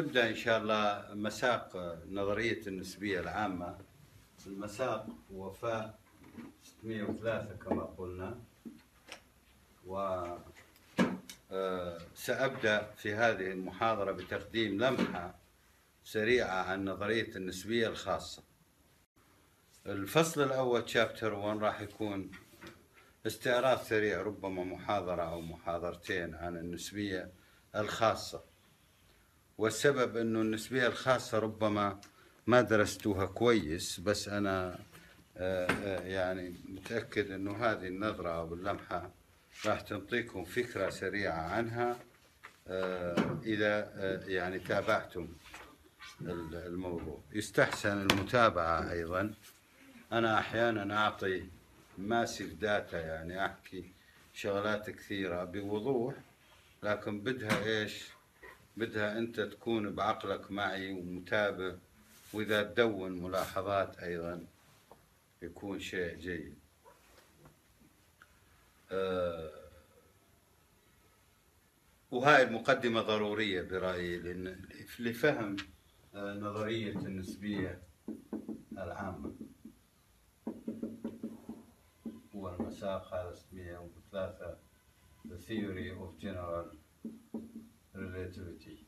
نبدأ إن شاء الله مساق نظرية النسبية العامة. المساق وفاء 603 كما قلنا. و آه، سأبدأ في هذه المحاضرة بتقديم لمحة سريعة عن نظرية النسبية الخاصة. الفصل الأول شابتر 1 راح يكون استعراض سريع ربما محاضرة أو محاضرتين عن النسبية الخاصة. والسبب أنه النسبية الخاصة ربما ما درستوها كويس بس أنا آه، آه، يعني متأكد أنه هذه النظرة أو اللمحة راح تعطيكم فكرة سريعة عنها آه، إذا يعني تابعتم الموضوع. يستحسن المتابعة أيضا. أنا أحيانا أعطي ماسف داتا يعني أحكي شغلات كثيرة بوضوح لكن بدها إيش؟ بدها أنت تكون بعقلك معي ومتابع وإذا تدون ملاحظات أيضا يكون شيء جيد. آه وهاي المقدمة ضرورية برأيي لفهم آه نظرية النسبية العامة. هو المساق هذا 603 The Theory of General Relativity.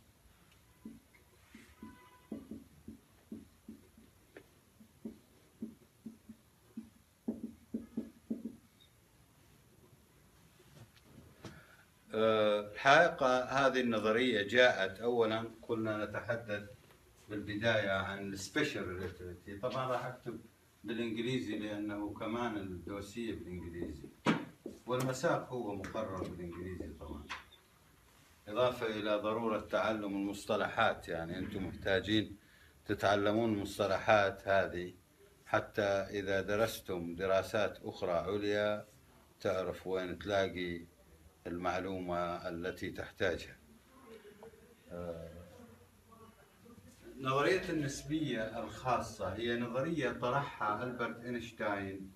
الحقيقة هذه النظرية جاءت أولا قلنا نتحدث بالبداية عن ال special relativity طبعا راح أكتب بالإنجليزي لأنه كمان الدوسية بالإنجليزي. والمساق هو مقرر بالإنجليزي طبعا. إضافة إلى ضرورة تعلم المصطلحات يعني أنتم محتاجين تتعلمون المصطلحات هذه. حتى إذا درستم دراسات أخرى عليا تعرف وين تلاقي المعلومة التي تحتاجها. آه، نظرية النسبية الخاصة هي نظرية طرحها ألبرت إينشتاين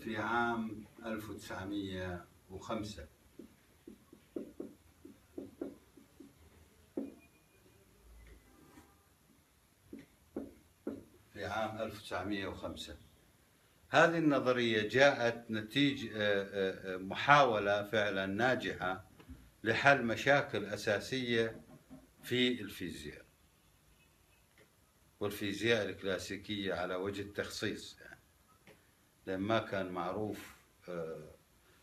في عام 1905 في عام 1905 هذه النظرية جاءت نتيجة آه، آه، آه، محاولة فعلا ناجحة لحل مشاكل أساسية في الفيزياء. والفيزياء الكلاسيكية على وجه التخصيص يعني. لأن ما كان معروف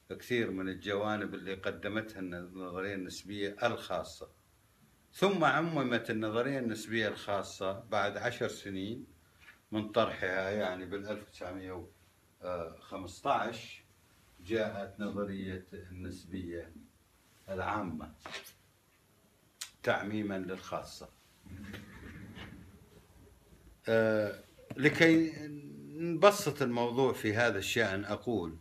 كثير من الجوانب اللي قدمتها النظرية النسبية الخاصة. ثم عممت النظرية النسبية الخاصة بعد عشر سنين من طرحها يعني بال 1915 جاءت نظرية النسبية العامة تعميما للخاصة. أه لكي نبسط الموضوع في هذا الشأن أقول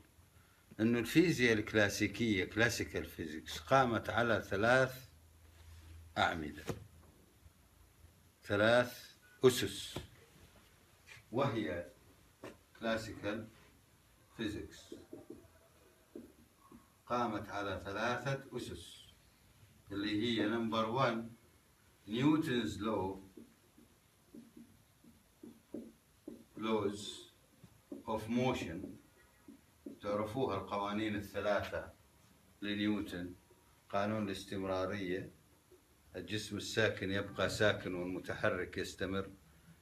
أن الفيزياء الكلاسيكية classical physics قامت على ثلاث أعمدة. ثلاث أسس. وهي classical physics قامت على ثلاثة أسس اللي هي number 1 Newton's law laws of motion. تعرفوها القوانين الثلاثة لنيوتن قانون الاستمرارية. الجسم الساكن يبقى ساكن والمتحرك يستمر.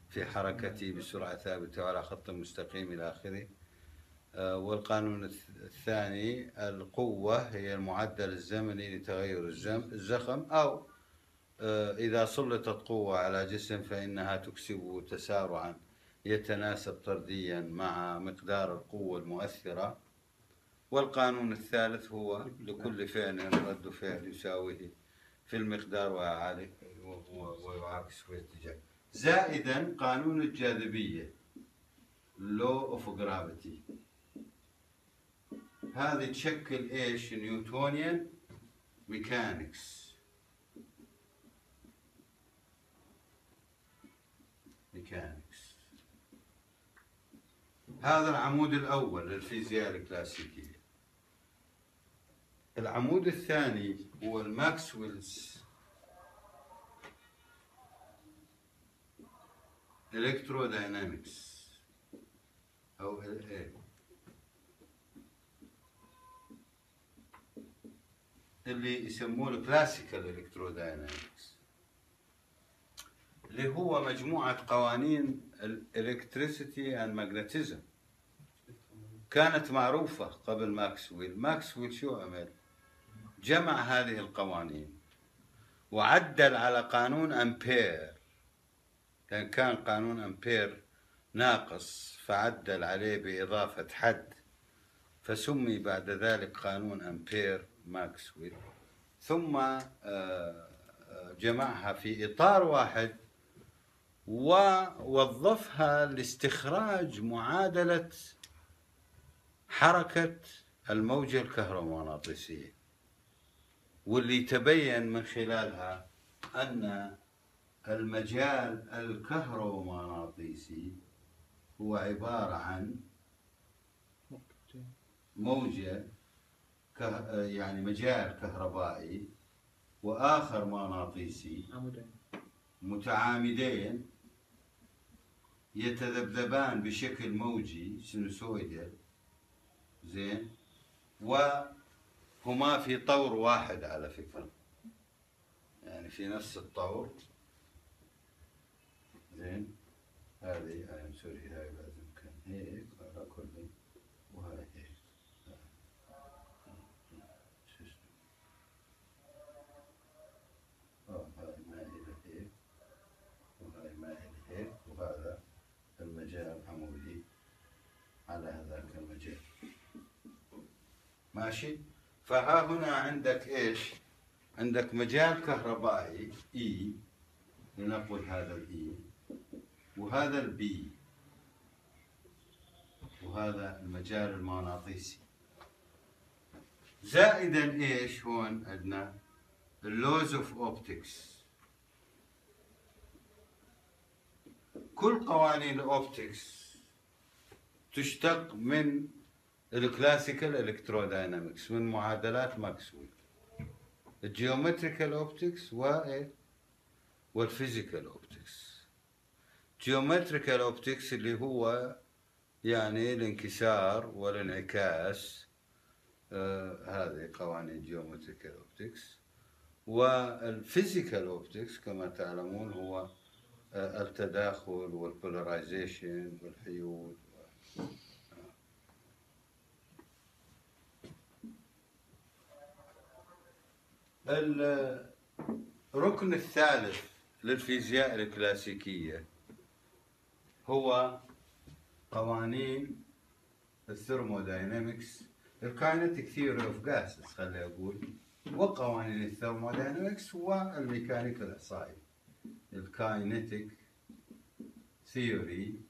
في حركته بسرعة ثابتة وعلى خط مستقيم إلى آخره. آه، والقانون الثاني القوة هي المعدل الزمني لتغير الزخم أو آه، إذا سلطت قوة على جسم فإنها تكسبه تسارعا يتناسب طرديا مع مقدار القوة المؤثرة. والقانون الثالث هو لكل فعل رد فعل يساويه في المقدار ويعاكس في اتجاه زائدا قانون الجاذبية. Law of gravity. هذه تشكل إيش؟ Newtonian mechanics. Mechanics. هذا العمود الأول للفيزياء الكلاسيكية. العمود الثاني هو ال Maxwell's. Electrodynamics أو ال اي اللي يسموه classical electrodynamics اللي هو مجموعة قوانين ال electricity and magnetism كانت معروفة قبل ماكسويل ماكسويل شو عمل؟ جمع هذه القوانين. وعدل على قانون أمبير لأن كان قانون أمبير ناقص فعدل عليه بإضافة حد فسمي بعد ذلك قانون أمبير ماكسويل ثم آه، آه، جمعها في إطار واحد ووظفها لاستخراج معادلة حركة الموجة الكهرومغناطيسية. واللي تبين من خلالها أن المجال الكهرومغناطيسي هو عبارة عن موجة يعني مجال كهربائي وآخر مغناطيسي متعامدين يتذبذبان بشكل موجي sinusoidal زين؟ وهما في طور واحد على فكرة. يعني في نفس الطور زين. هذه ام sorry هاي لازم كان هيك على كل وهاي هيك. آه هاي مائلة هيك. وهاي مائلة هيك. وهذا المجال عمودي على هذاك المجال. ماشي؟ فها هنا عندك إيش؟ عندك مجال كهربائي اي لنقل هذا ال E وهذا ال B وهذا المجال المغناطيسي. زائدا إيش هون عندنا؟ ال laws of optics كل قوانين ال optics تشتق من ال classical electrodynamics من معادلات ماكسويل. ال geometrical optics وال physical optics geometrical optics اللي هو يعني الانكسار والانعكاس آه هذه قوانين geometrical optics وال physical optics كما تعلمون هو آه التداخل وال polarization والحيود الركن الثالث للفيزياء الكلاسيكية هو قوانين ال thermodynamics ال kinetic theory of gases خلي أقول. وقوانين ال thermodynamics والميكانيكا الاحصائي ال kinetic theory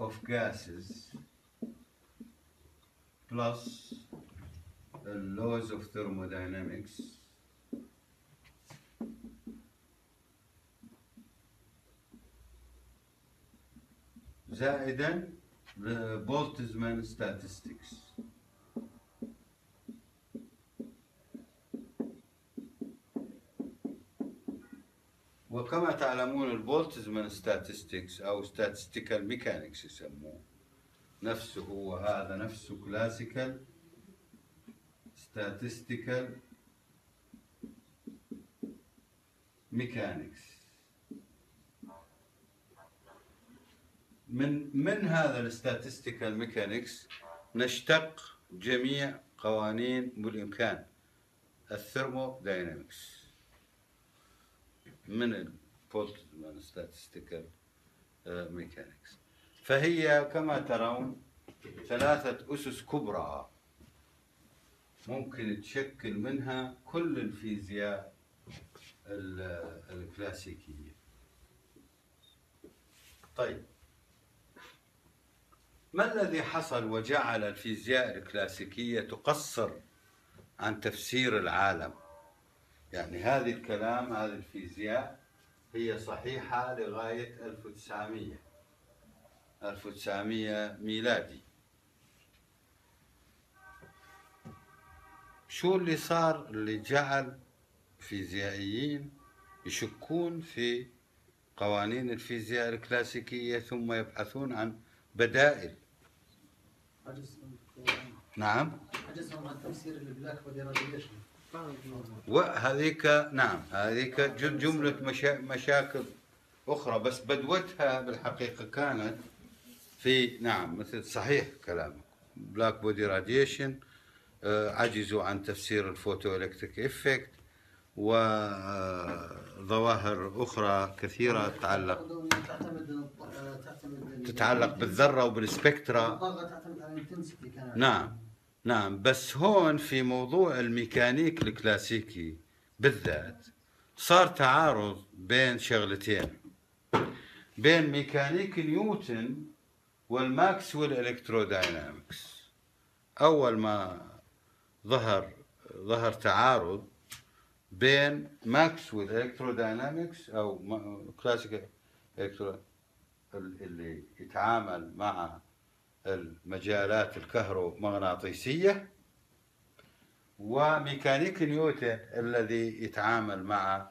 of gases plus ال laws of thermodynamics زائدا بولتزمان statistics وكما تعلمون البولتزمان statistics أو statistical mechanics يسموه نفسه هو هذا نفسه classical statistical mechanics من من هذا ال statistical mechanics نشتق جميع قوانين بالإمكان؟ ال thermodynamics. من ال Boltzmann statistical mechanics فهي كما ترون ثلاثة أسس كبرى ممكن تشكل منها كل الفيزياء الكلاسيكية. طيب. ما الذي حصل وجعل الفيزياء الكلاسيكية تقصر عن تفسير العالم؟ يعني هذه الكلام هذه الفيزياء هي صحيحة لغاية 1900 1900 ميلادي. شو اللي صار؟ اللي جعل فيزيائيين يشكون في قوانين الفيزياء الكلاسيكية ثم يبحثون عن بدائل نعم. عن تفسير البلاك وهذيك نعم هذيك جملة مشا... مشاكل أخرى بس بدوتها بالحقيقة كانت في نعم مثل صحيح كلامك. black body radiation عجزوا عن تفسير ال photoelectric effect وظواهر أخرى كثيرة تتعلق. تعتمد تتعلق بالذرة وبال spectra نعم نعم. بس هون في موضوع الميكانيك الكلاسيكي بالذات صار تعارض بين شغلتين. بين ميكانيك نيوتن وال Maxwell electrodynamics. أول ما ظهر ظهر تعارض بين Maxwell electrodynamics أو classic electro اللي يتعامل مع المجالات الكهرومغناطيسية وميكانيك نيوتن الذي يتعامل مع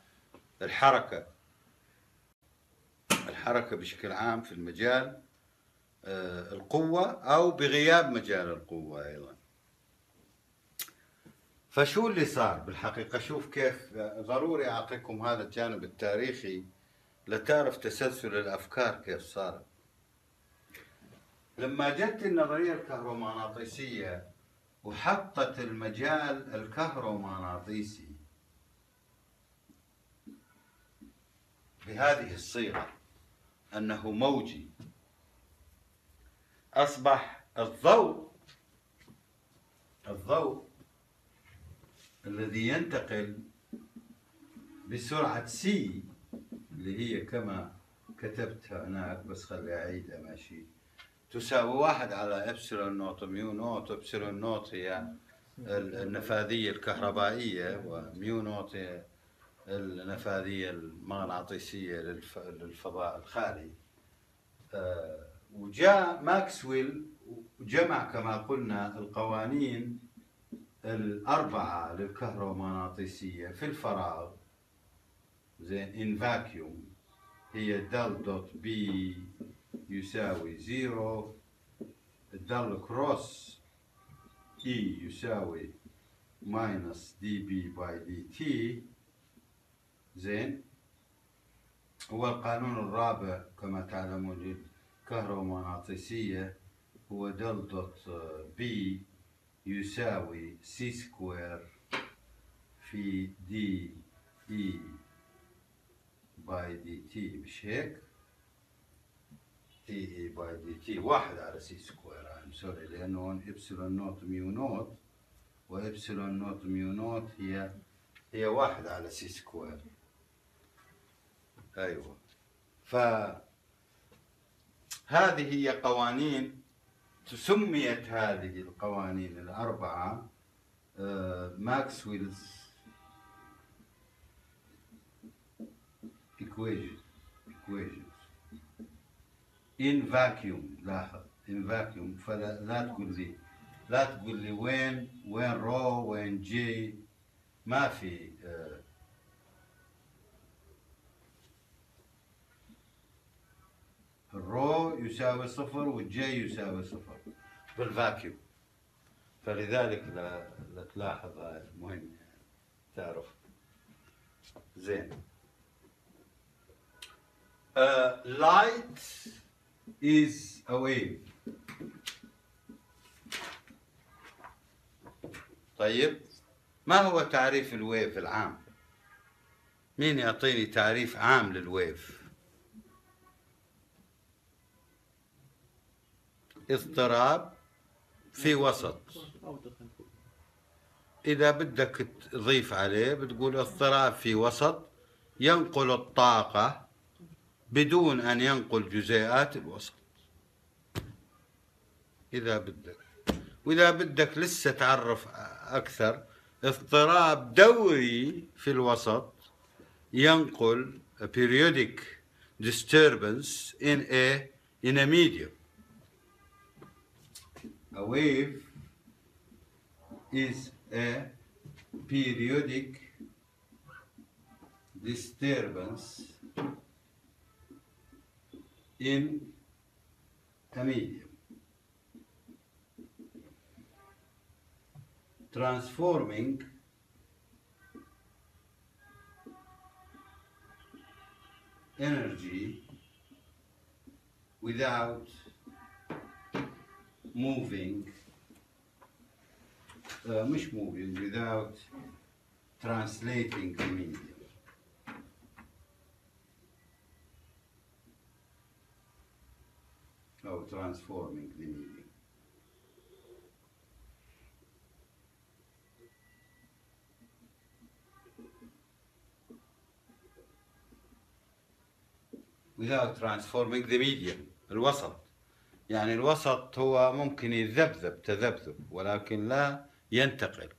الحركة. الحركة بشكل عام في المجال آه، القوة أو بغياب مجال القوة أيضا. فشو اللي صار بالحقيقة؟ شوف كيف ضروري أعطيكم هذا الجانب التاريخي لتعرف تسلسل الأفكار كيف صارت. لما جت النظرية الكهرومغناطيسية وحطت المجال الكهرومغناطيسي بهذه الصيغة أنه موجي أصبح الضوء الضوء الذي ينتقل بسرعة سي اللي هي كما كتبتها هناك بس خلي أعيدها ماشي. تساوي واحد على epsilon naught mu naught epsilon naught هي ال- النفاذية الكهربائية و mu naught هي النفاذية المغناطيسية للف- للفضاء الخالي. آه، وجاء ماكسويل وجمع كما قلنا القوانين الأربعة للكهرومغناطيسية في الفراغ. زين in vacuum. هي del dot B يساوي zero. ال del cross E يساوي minus dB by dt زين. هو القانون الرابع كما تعلمون للكهرومغناطيسية. هو del dot B يساوي c square في dE by dt مش هيك؟ dE by dt واحد على c square I'm sorry لأنه هون epsilon naught mu naught و epsilon naught mu naught هي هي واحد على c square أيوه. ف هذه هي قوانين سميت هذه القوانين الأربعة آه، Maxwell's equation equations. In vacuum لاحظ in vacuum فلا لا تقول لي لا تقول لي وين وين rho وين J ما في آه، ال rho يساوي صفر وال J يساوي صفر بال vacuum فلذلك لا, لا تلاحظ هذا مهم تعرف زين Uh, light is a wave. طيب ما هو تعريف ال wave العام؟ مين يعطيني تعريف عام لل wave؟ اضطراب في وسط. إذا بدك تضيف عليه بتقول اضطراب في وسط ينقل الطاقة بدون أن ينقل جزيئات الوسط. إذا بدك. وإذا بدك لسه تعرف أكثر اضطراب دوري في الوسط ينقل periodic disturbance in a in a medium. A wave is a periodic disturbance in a medium. Transforming energy without moving uh, مش moving without translating the medium أو transforming the medium without transforming the medium الوسط يعني الوسط هو ممكن يذبذب تذبذب ولكن لا ينتقل.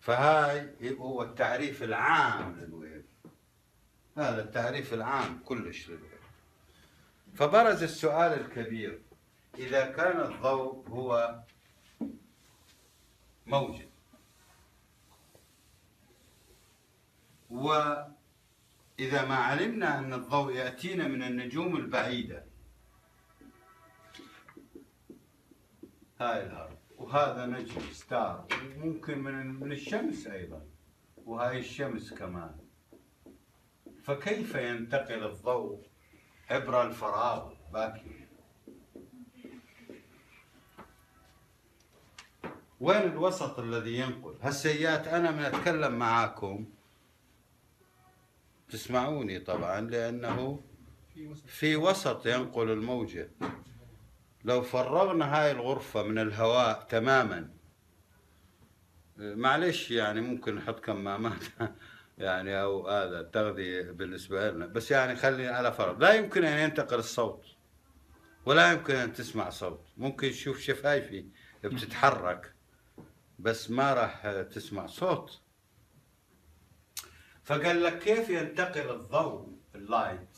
فهاي هو التعريف العام لل wave هذا التعريف العام كلش لل wave فبرز السؤال الكبير إذا كان الضوء هو موجة وإذا ما علمنا أن الضوء يأتينا من النجوم البعيدة هاي الأرض وهذا نجم ستار. ممكن من من الشمس أيضا. وهاي الشمس كمان. فكيف ينتقل الضوء عبر الفراغ؟ باكي. وين الوسط الذي ينقل؟ هالسيات أنا من أتكلم معاكم. تسمعوني طبعا لأنه في وسط ينقل الموجة. لو فرغنا هاي الغرفة من الهواء تماما معلش يعني ممكن نحط كمامات يعني أو هذا التغذية بالنسبة لنا. بس يعني خلي على فرض لا يمكن أن ينتقل الصوت ولا يمكن أن تسمع صوت. ممكن تشوف شفايفي بتتحرك بس ما راح تسمع صوت. فقال لك كيف ينتقل الضوء اللايت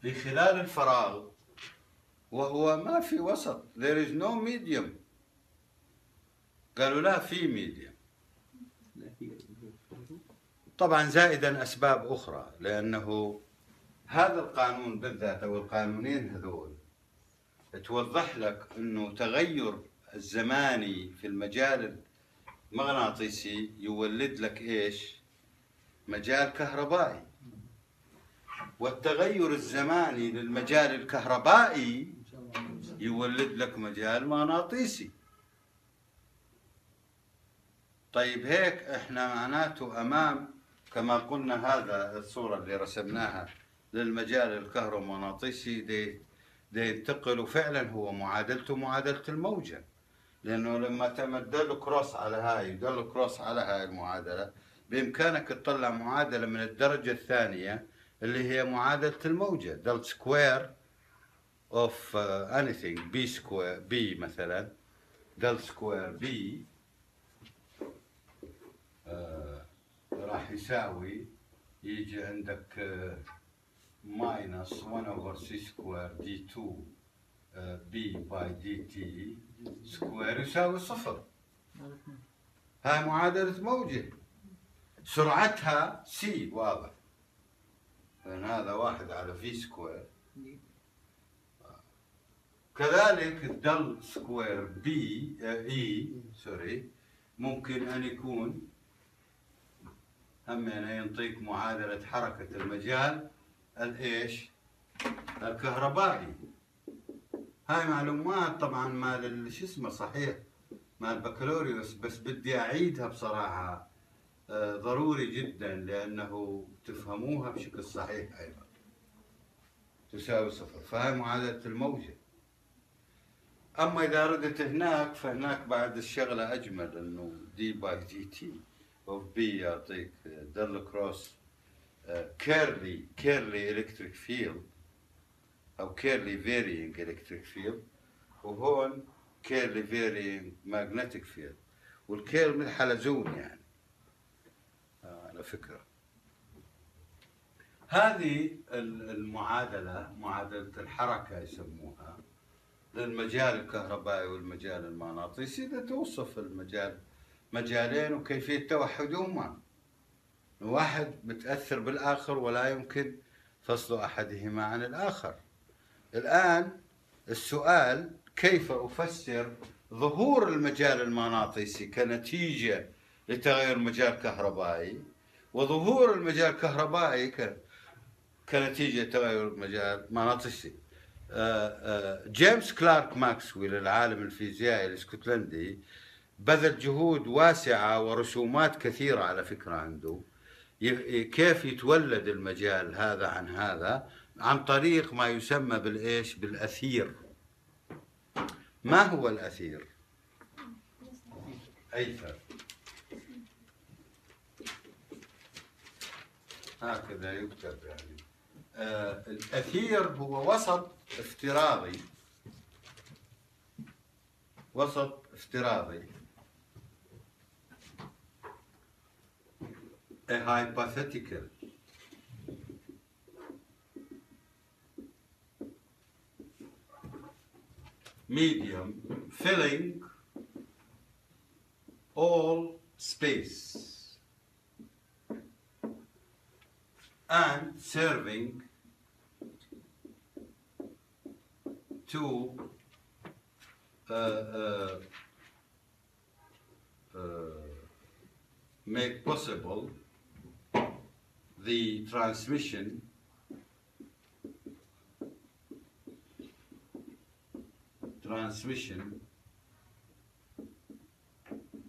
في خلال الفراغ وهو ما في وسط. There is no medium. قالوا لا في medium. طبعا زائدا أسباب أخرى لأنه هذا القانون بالذات أو القانونين هذول توضح لك أنه تغير الزماني في المجال المغناطيسي يولد لك إيش؟ مجال كهربائي. والتغير الزماني للمجال الكهربائي يولد لك مجال مغناطيسي طيب هيك إحنا معناته أمام كما قلنا هذا الصورة اللي رسمناها للمجال الكهرومغناطيسي دي, دي ينتقل وفعلا هو معادلته معادلة الموجة. لأنه لما تعمل del cross على هاي و del cross على هاي المعادلة بإمكانك تطلع معادلة من الدرجة الثانية اللي هي معادلة الموجة del square of uh, anything B square B مثلا del square B آه، راح يساوي يجي عندك minus 1 over c square d 2 B by dt square يساوي صفر. هاي معادلة موجة. سرعتها سي واضح. لأن هذا واحد على v square كذلك ال del square B E سوري ممكن أن يكون همنا ينطيك معادلة حركة المجال الايش؟ الكهربائي. هاي معلومات طبعا مال ال- شو اسمه صحيح؟ مال بكالوريوس بس بدي أعيدها بصراحة. آه، ضروري جدا لأنه تفهموها بشكل صحيح أيضا. تساوي صفر. فهاي معادلة الموجة. أما إذا ردت هناك فهناك بعد الشغلة أجمل إنه d by dt of B يعطيك del cross curly curly electric field أو curly varying electric field وهون curly varying magnetic field وال curl من حلزون يعني آه، على فكرة. هذه ال- المعادلة معادلة الحركة يسموها. للمجال الكهربائي والمجال المغناطيسي إذا توصف المجال مجالين وكيفية توحدهما واحد متأثر بالآخر ولا يمكن فصل أحدهما عن الآخر. الآن السؤال كيف أفسر ظهور المجال المغناطيسي كنتيجة لتغير مجال كهربائي وظهور المجال الكهربائي كنتيجة تغير مجال مغناطيسي؟ جيمس كلارك ماكسويل العالم الفيزيائي الاسكتلندي بذل جهود واسعة ورسومات كثيرة على فكرة عنده. كيف يتولد المجال هذا عن هذا؟ عن طريق ما يسمى بالإيش؟ بالأثير. ما هو الأثير؟ ايثر هكذا يكتب يعني. آه الاثير هو وسط افتراضي وسط افتراضي a hypothetical medium filling all space and serving to uh, uh, uh, make possible the transmission transmission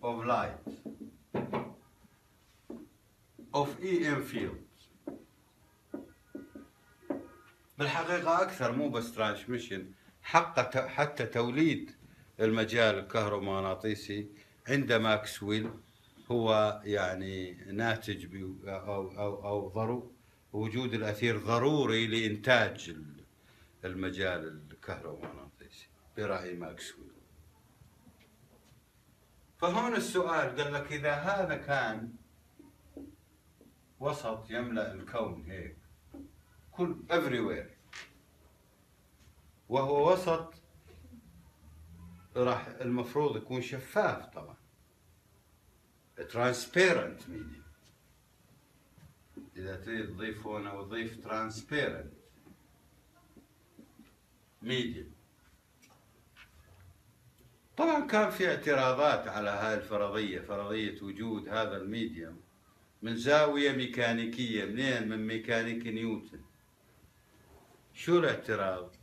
of light of EM fields بالحقيقة أكثر مو بس ترانسميشن حتى حتى توليد المجال الكهرومغناطيسي عند ماكسويل هو يعني ناتج أو أو أو ضرو وجود الأثير ضروري لإنتاج ال- المجال الكهرومغناطيسي برأي ماكسويل فهون السؤال قال لك إذا هذا كان وسط يملأ الكون هيك كل everywhere وهو وسط راح المفروض يكون شفاف طبعا. Transparent medium إذا تريد تضيف هنا وضيف transparent. Medium. طبعا كان في اعتراضات على هاي الفرضية فرضية وجود هذا ال medium من زاوية ميكانيكية منين؟ من ميكانيك نيوتن. شو الاعتراض؟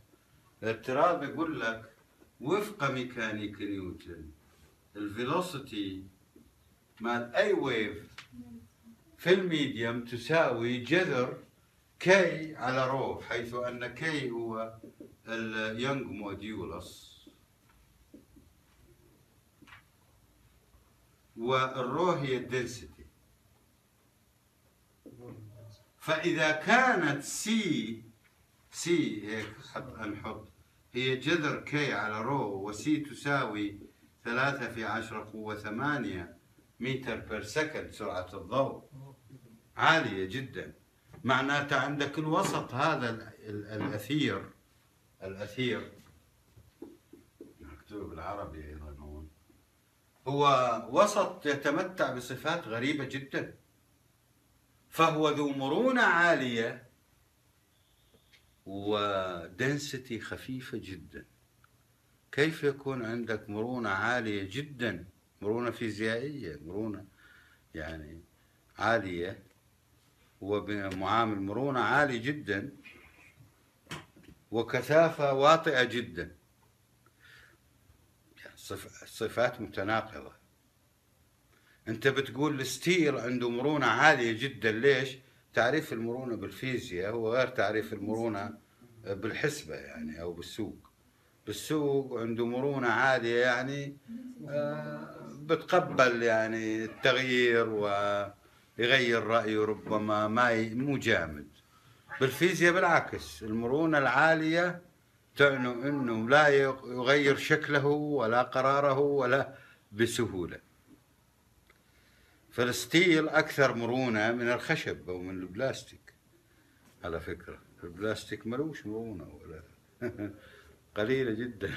الاعتراض بيقول لك وفق ميكانيك نيوتن. ال velocity مال أي wave في ال medium تساوي جذر k على rho حيث أن k هو ال Young modulus وال rho هي ال density فإذا كانت c c هيك حط نحط هي جذر k على rho و c تساوي ثلاثة في عشرة قوة ثمانية متر per second سرعة الضوء. عالية جدا. معناته عندك الوسط هذا ال- ال- الأثير. الأثير. مكتوب بالعربي أيضا هون. هو وسط يتمتع بصفات غريبة جدا. فهو ذو مرونة عالية و density خفيفة جدا. كيف يكون عندك مرونة عالية جدا؟ مرونة فيزيائية مرونة يعني عالية. ومعامل مرونة عالي جدا. وكثافة واطئة جدا. يعني صف- صفات متناقضة. أنت بتقول الستيل عنده مرونة عالية جدا. ليش؟ تعريف المرونة بالفيزياء هو غير تعريف المرونة بالحسبة يعني أو بالسوق بالسوق عنده مرونة عالية يعني آه، بتقبل يعني التغيير ويغير رأيه ربما ما. مو جامد بالفيزياء بالعكس المرونة العالية تعني إنه لا يغير شكله ولا قراره ولا بسهولة فالستيل أكثر مرونة من الخشب أو من البلاستيك. على فكرة البلاستيك ملوش مرونة ولا قليلة جدا.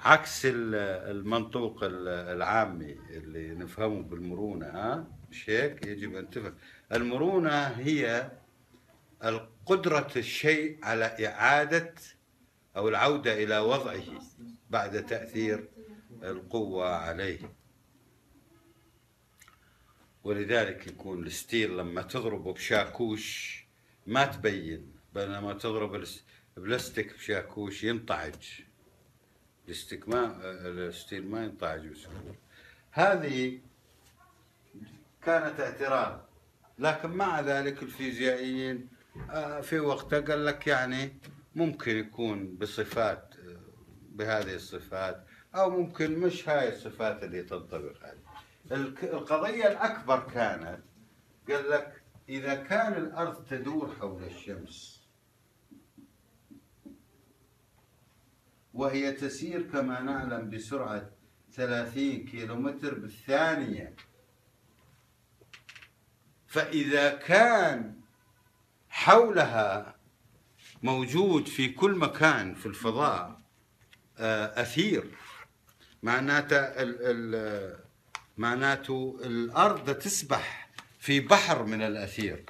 عكس ال- المنطوق ال- العامي اللي نفهمه بالمرونة ها؟ مش هيك؟ يجب أن تفهم. المرونة هي القدرة الشيء على إعادة أو العودة إلى وضعه بعد تأثير القوة عليه. ولذلك يكون ال steel لما تضربه بشاكوش ما تبين بينما تضرب بلاستيك بشاكوش ينطعج. الستيك ما ال steel ما ينطعج بسهولة. هذه كانت اعتراض لكن مع ذلك الفيزيائيين آه، في وقتها قال لك يعني ممكن يكون بصفات آه، بهذه الصفات أو ممكن مش هاي الصفات اللي تنطبق عليه القضية الأكبر كانت قال لك إذا كان الأرض تدور حول الشمس وهي تسير كما نعلم بسرعة 30 كيلومتر بالثانية فإذا كان حولها موجود في كل مكان في الفضاء آه، أثير معناته ال ال معناته الأرض تسبح في بحر من الأثير.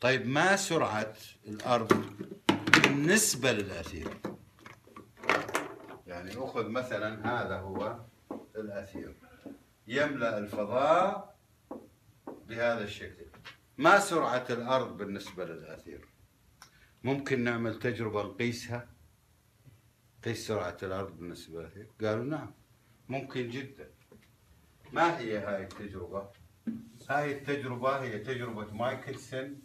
طيب ما سرعة الأرض بالنسبة للأثير؟ يعني أخذ مثلا هذا هو الأثير. يملأ الفضاء بهذا الشكل. ما سرعة الأرض بالنسبة للأثير؟ ممكن نعمل تجربة نقيسها؟ قيس سرعة الأرض بالنسبة للأثير؟ قالوا نعم ممكن جدا. ما هي هاي التجربة؟ هاي التجربة هي تجربة مايكلسون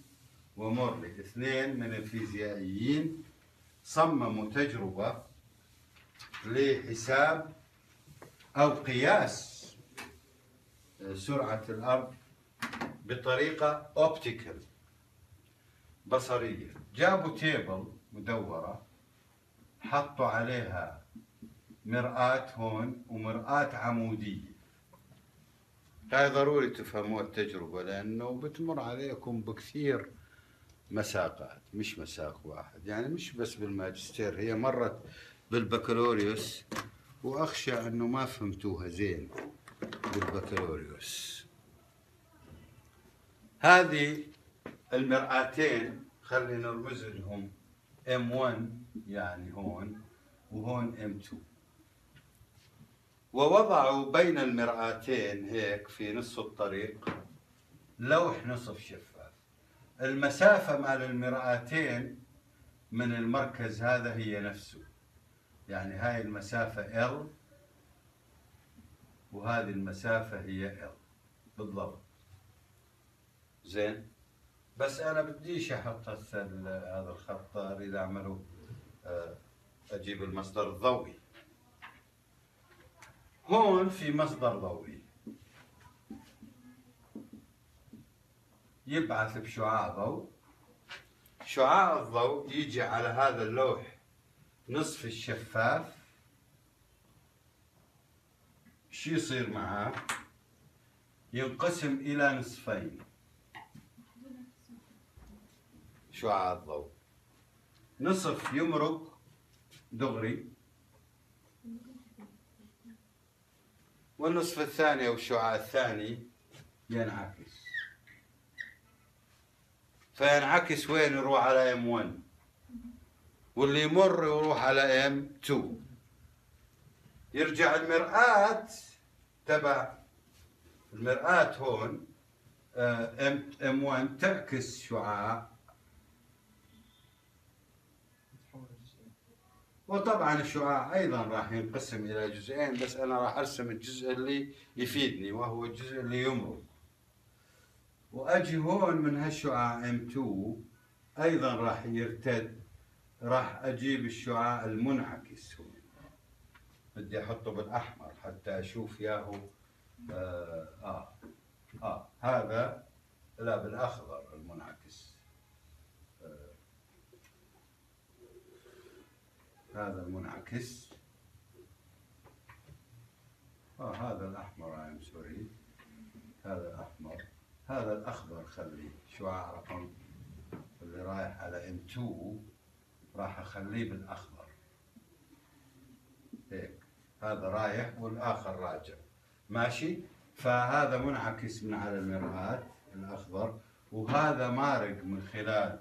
ومورلي اثنين من الفيزيائيين صمموا تجربة لحساب أو قياس سرعة الأرض بطريقة optical بصرية. جابوا table مدورة حطوا عليها مرآة هون ومرآة عمودية. هاي ضروري تفهموا التجربة لأنه بتمر عليكم بكثير مساقات مش مساق واحد. يعني مش بس بالماجستير هي مرت بالبكالوريوس وأخشى أنه ما فهمتوها زين بالبكالوريوس. هذه المرآتين خلي نرمز لهم M1 يعني هون وهون M2 ووضعوا بين المرآتين هيك في نص الطريق. لوح نصف شفاف. المسافة مال المرآتين من المركز هذا هي نفسه. يعني هاي المسافة L وهذه المسافة هي L. بالضبط. زين. بس أنا بديش ال- هذا الخط اريد اعمله آه، أجيب المصدر الضوئي. هون في مصدر ضوئي يبعث بشعاع ضوء. شعاع الضوء يجي على هذا اللوح نصف الشفاف. شو يصير معاه ينقسم إلى نصفين. شعاع الضوء. نصف يمرق دغري. والنصف الثاني أو الشعاع الثاني ينعكس. فينعكس وين يروح على M 1 واللي يمر يروح على M 2 يرجع المرآة تبع المرآة هون M M 1 تعكس شعاع وطبعا الشعاع أيضا راح ينقسم إلى جزئين بس أنا راح أرسم الجزء اللي يفيدني وهو الجزء اللي يمرق وأجي هون من هالشعاع M2 أيضا راح يرتد راح أجيب الشعاع المنعكس هون. بدي أحطه بالأحمر حتى أشوف ياهو آه, آه آه هذا لا بالأخضر المنعكس. هذا المنعكس آه هذا الأحمر ام sorry هذا الأحمر. هذا الأخضر خليه. شعاع رقم اللي رايح على M 2 راح أخليه بالأخضر. هيك. هذا رايح والآخر راجع. ماشي؟ فهذا منعكس من على المرآة الأخضر. وهذا مارق من خلال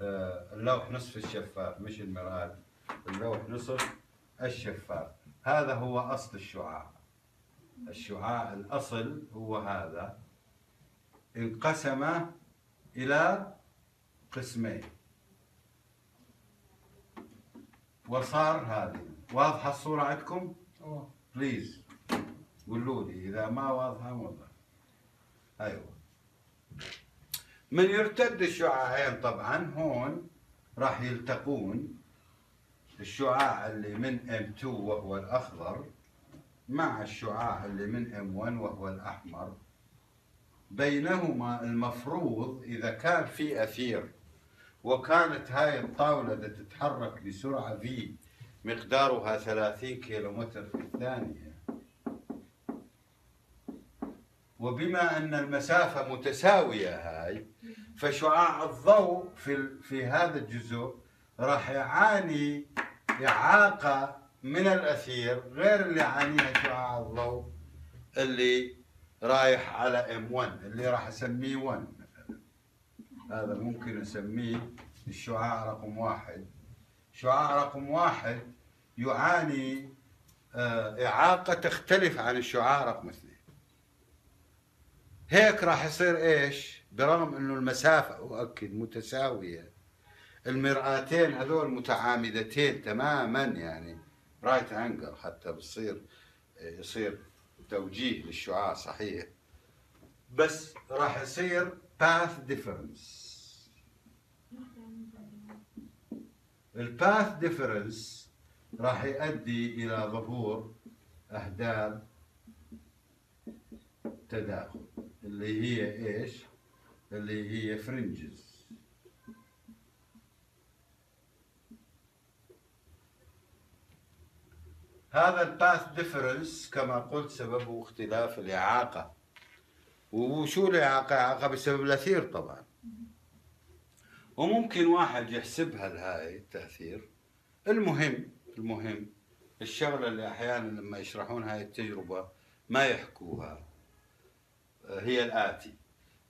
آه، اللوح نصف الشفاف مش المرآة. اللوح نصف الشفاف. هذا هو أصل الشعاع. الشعاع الأصل هو هذا. انقسم إلى قسمين. وصار هذه. واضحة الصورة عندكم؟ بليز قولوا لي إذا ما واضحة موضح أيوة. من يرتد الشعاعين طبعا هون راح يلتقون الشعاع اللي من M2 وهو الأخضر مع الشعاع اللي من M1 وهو الأحمر. بينهما المفروض إذا كان في أثير وكانت هاي الطاولة تتحرك بسرعة V مقدارها 30 كيلومتر في الثانية. وبما أن المسافة متساوية هاي فشعاع الضوء في في هذا الجزء راح يعاني إعاقة من الأثير غير اللي يعانيها شعاع الضوء اللي رايح على M1 اللي راح أسميه 1 مثلا هذا ممكن أسميه الشعاع رقم واحد. شعاع رقم واحد يعاني آه، إعاقة تختلف عن الشعاع رقم اثنين. هيك راح يصير إيش؟ برغم أنه المسافة أؤكد متساوية. المرآتين هذول متعامدتين تماما يعني. رايت أنجل حتى بتصير يصير توجيه للشعاع صحيح. بس راح يصير path difference. ال path difference راح يؤدي إلى ظهور اهداب تداخل اللي هي إيش؟ اللي هي fringes هذا ال path difference كما قلت سببه اختلاف الإعاقة. وشو الإعاقة؟ إعاقة بسبب الأثير طبعا. وممكن واحد يحسبها لهاي التأثير. المهم المهم الشغلة اللي أحيانا لما يشرحون هاي التجربة ما يحكوها. هي الآتي.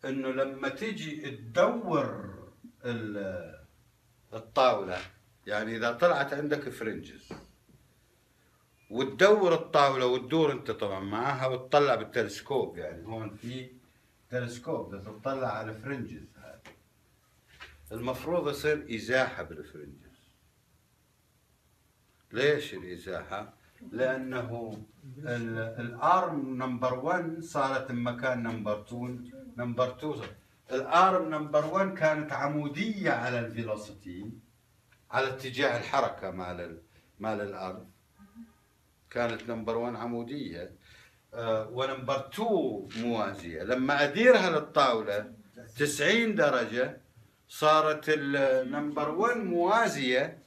إنه لما تجي تدور ال- الطاولة يعني إذا طلعت عندك فرنجز وتدور الطاولة وتدور أنت طبعا معاها وتطلع بالتلسكوب يعني هون في تلسكوب بدك تطلع على ال fringes هذه. المفروض يصير إزاحة بال fringes. ليش الإزاحة؟ لأنه ال- ال arm number 1 صارت مكان number 2 number 2 ال arm number 1 كانت عمودية على ال velocity على اتجاه الحركة مال ال- مال الأرض كانت number 1 عمودية. آه، و number 2 موازية. لما أديرها للطاولة 90 درجة صارت ال number 1 موازية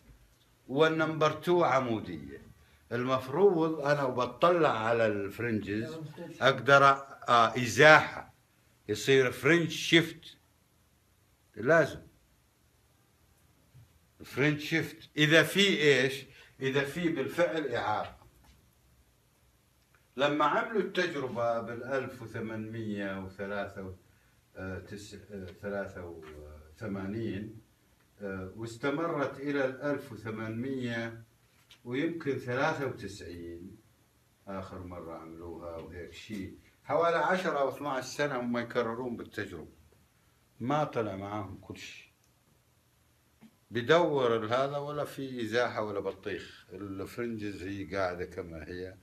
وال number 2 عمودية. المفروض أنا وبطلع على ال fringes أقدر آه إزاحة. يصير fringe shift. لازم. fringe shift. إذا في إيش؟ إذا في بالفعل إعاقة لما عملوا التجربة بال 1883 آه، واستمرت إلى ال 1800 ويمكن 93 آخر مرة عملوها وهيك شيء. حوالي 10 أو 12 سنة هم يكررون بالتجربة. ما طلع معاهم كل شيء. بدور هذا ولا في إزاحة ولا بطيخ. الفرنجز هي قاعدة كما هي.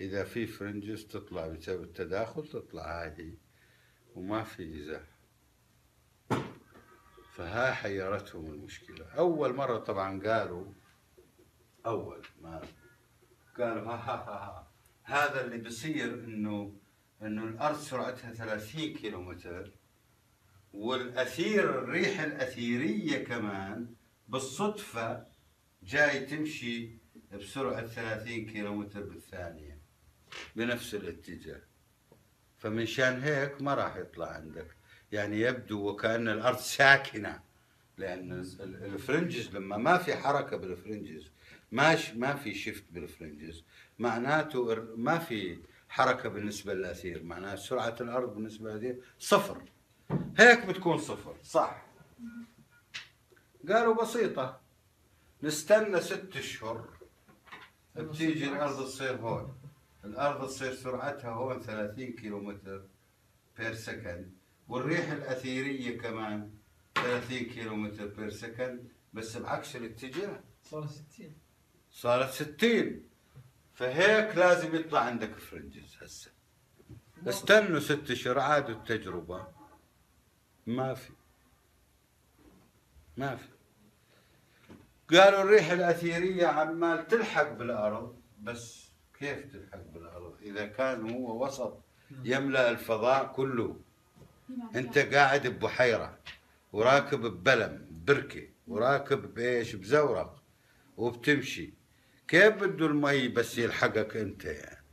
إذا في فرنجز تطلع بسبب التداخل تطلع هي وما في إزاحة فهاي حيرتهم المشكلة. أول مرة طبعا قالوا أول ما قالوا ها ها ها ها هذا اللي بيصير إنه إنه الأرض سرعتها 30 كيلومتر والأثير الريح الأثيرية كمان بالصدفة جاي تمشي بسرعة 30 كيلومتر بالثانية. بنفس الاتجاه. فمن شان هيك ما راح يطلع عندك. يعني يبدو وكأن الأرض ساكنة. لأن ال- الفرنجز لما ما في حركة بالفرنجز ماش ما في شيفت بالفرنجز معناته ما في حركة بالنسبة للأثير. معناته سرعة الأرض بالنسبة للأثير صفر. هيك بتكون صفر. صح. قالوا بسيطة. نستنى ست أشهر. بتيجي الأرض تصير هون. الأرض تصير سرعتها هون 30 كيلومتر per second والريح الأثيرية كمان 30 كيلومتر per second بس بعكس الاتجاه صار 60 صارت 60 فهيك لازم يطلع عندك فرنجز هسه. استنوا ست اشهر عادوا التجربة. ما في. ما في. قالوا الريح الأثيرية عمال تلحق بالأرض بس كيف تلحق بالأرض؟ إذا كان هو وسط يملأ الفضاء كله أنت قاعد ببحيرة وراكب ببلم بركة وراكب بإيش؟ بزورق وبتمشي. كيف بده المي بس يلحقك أنت يعني؟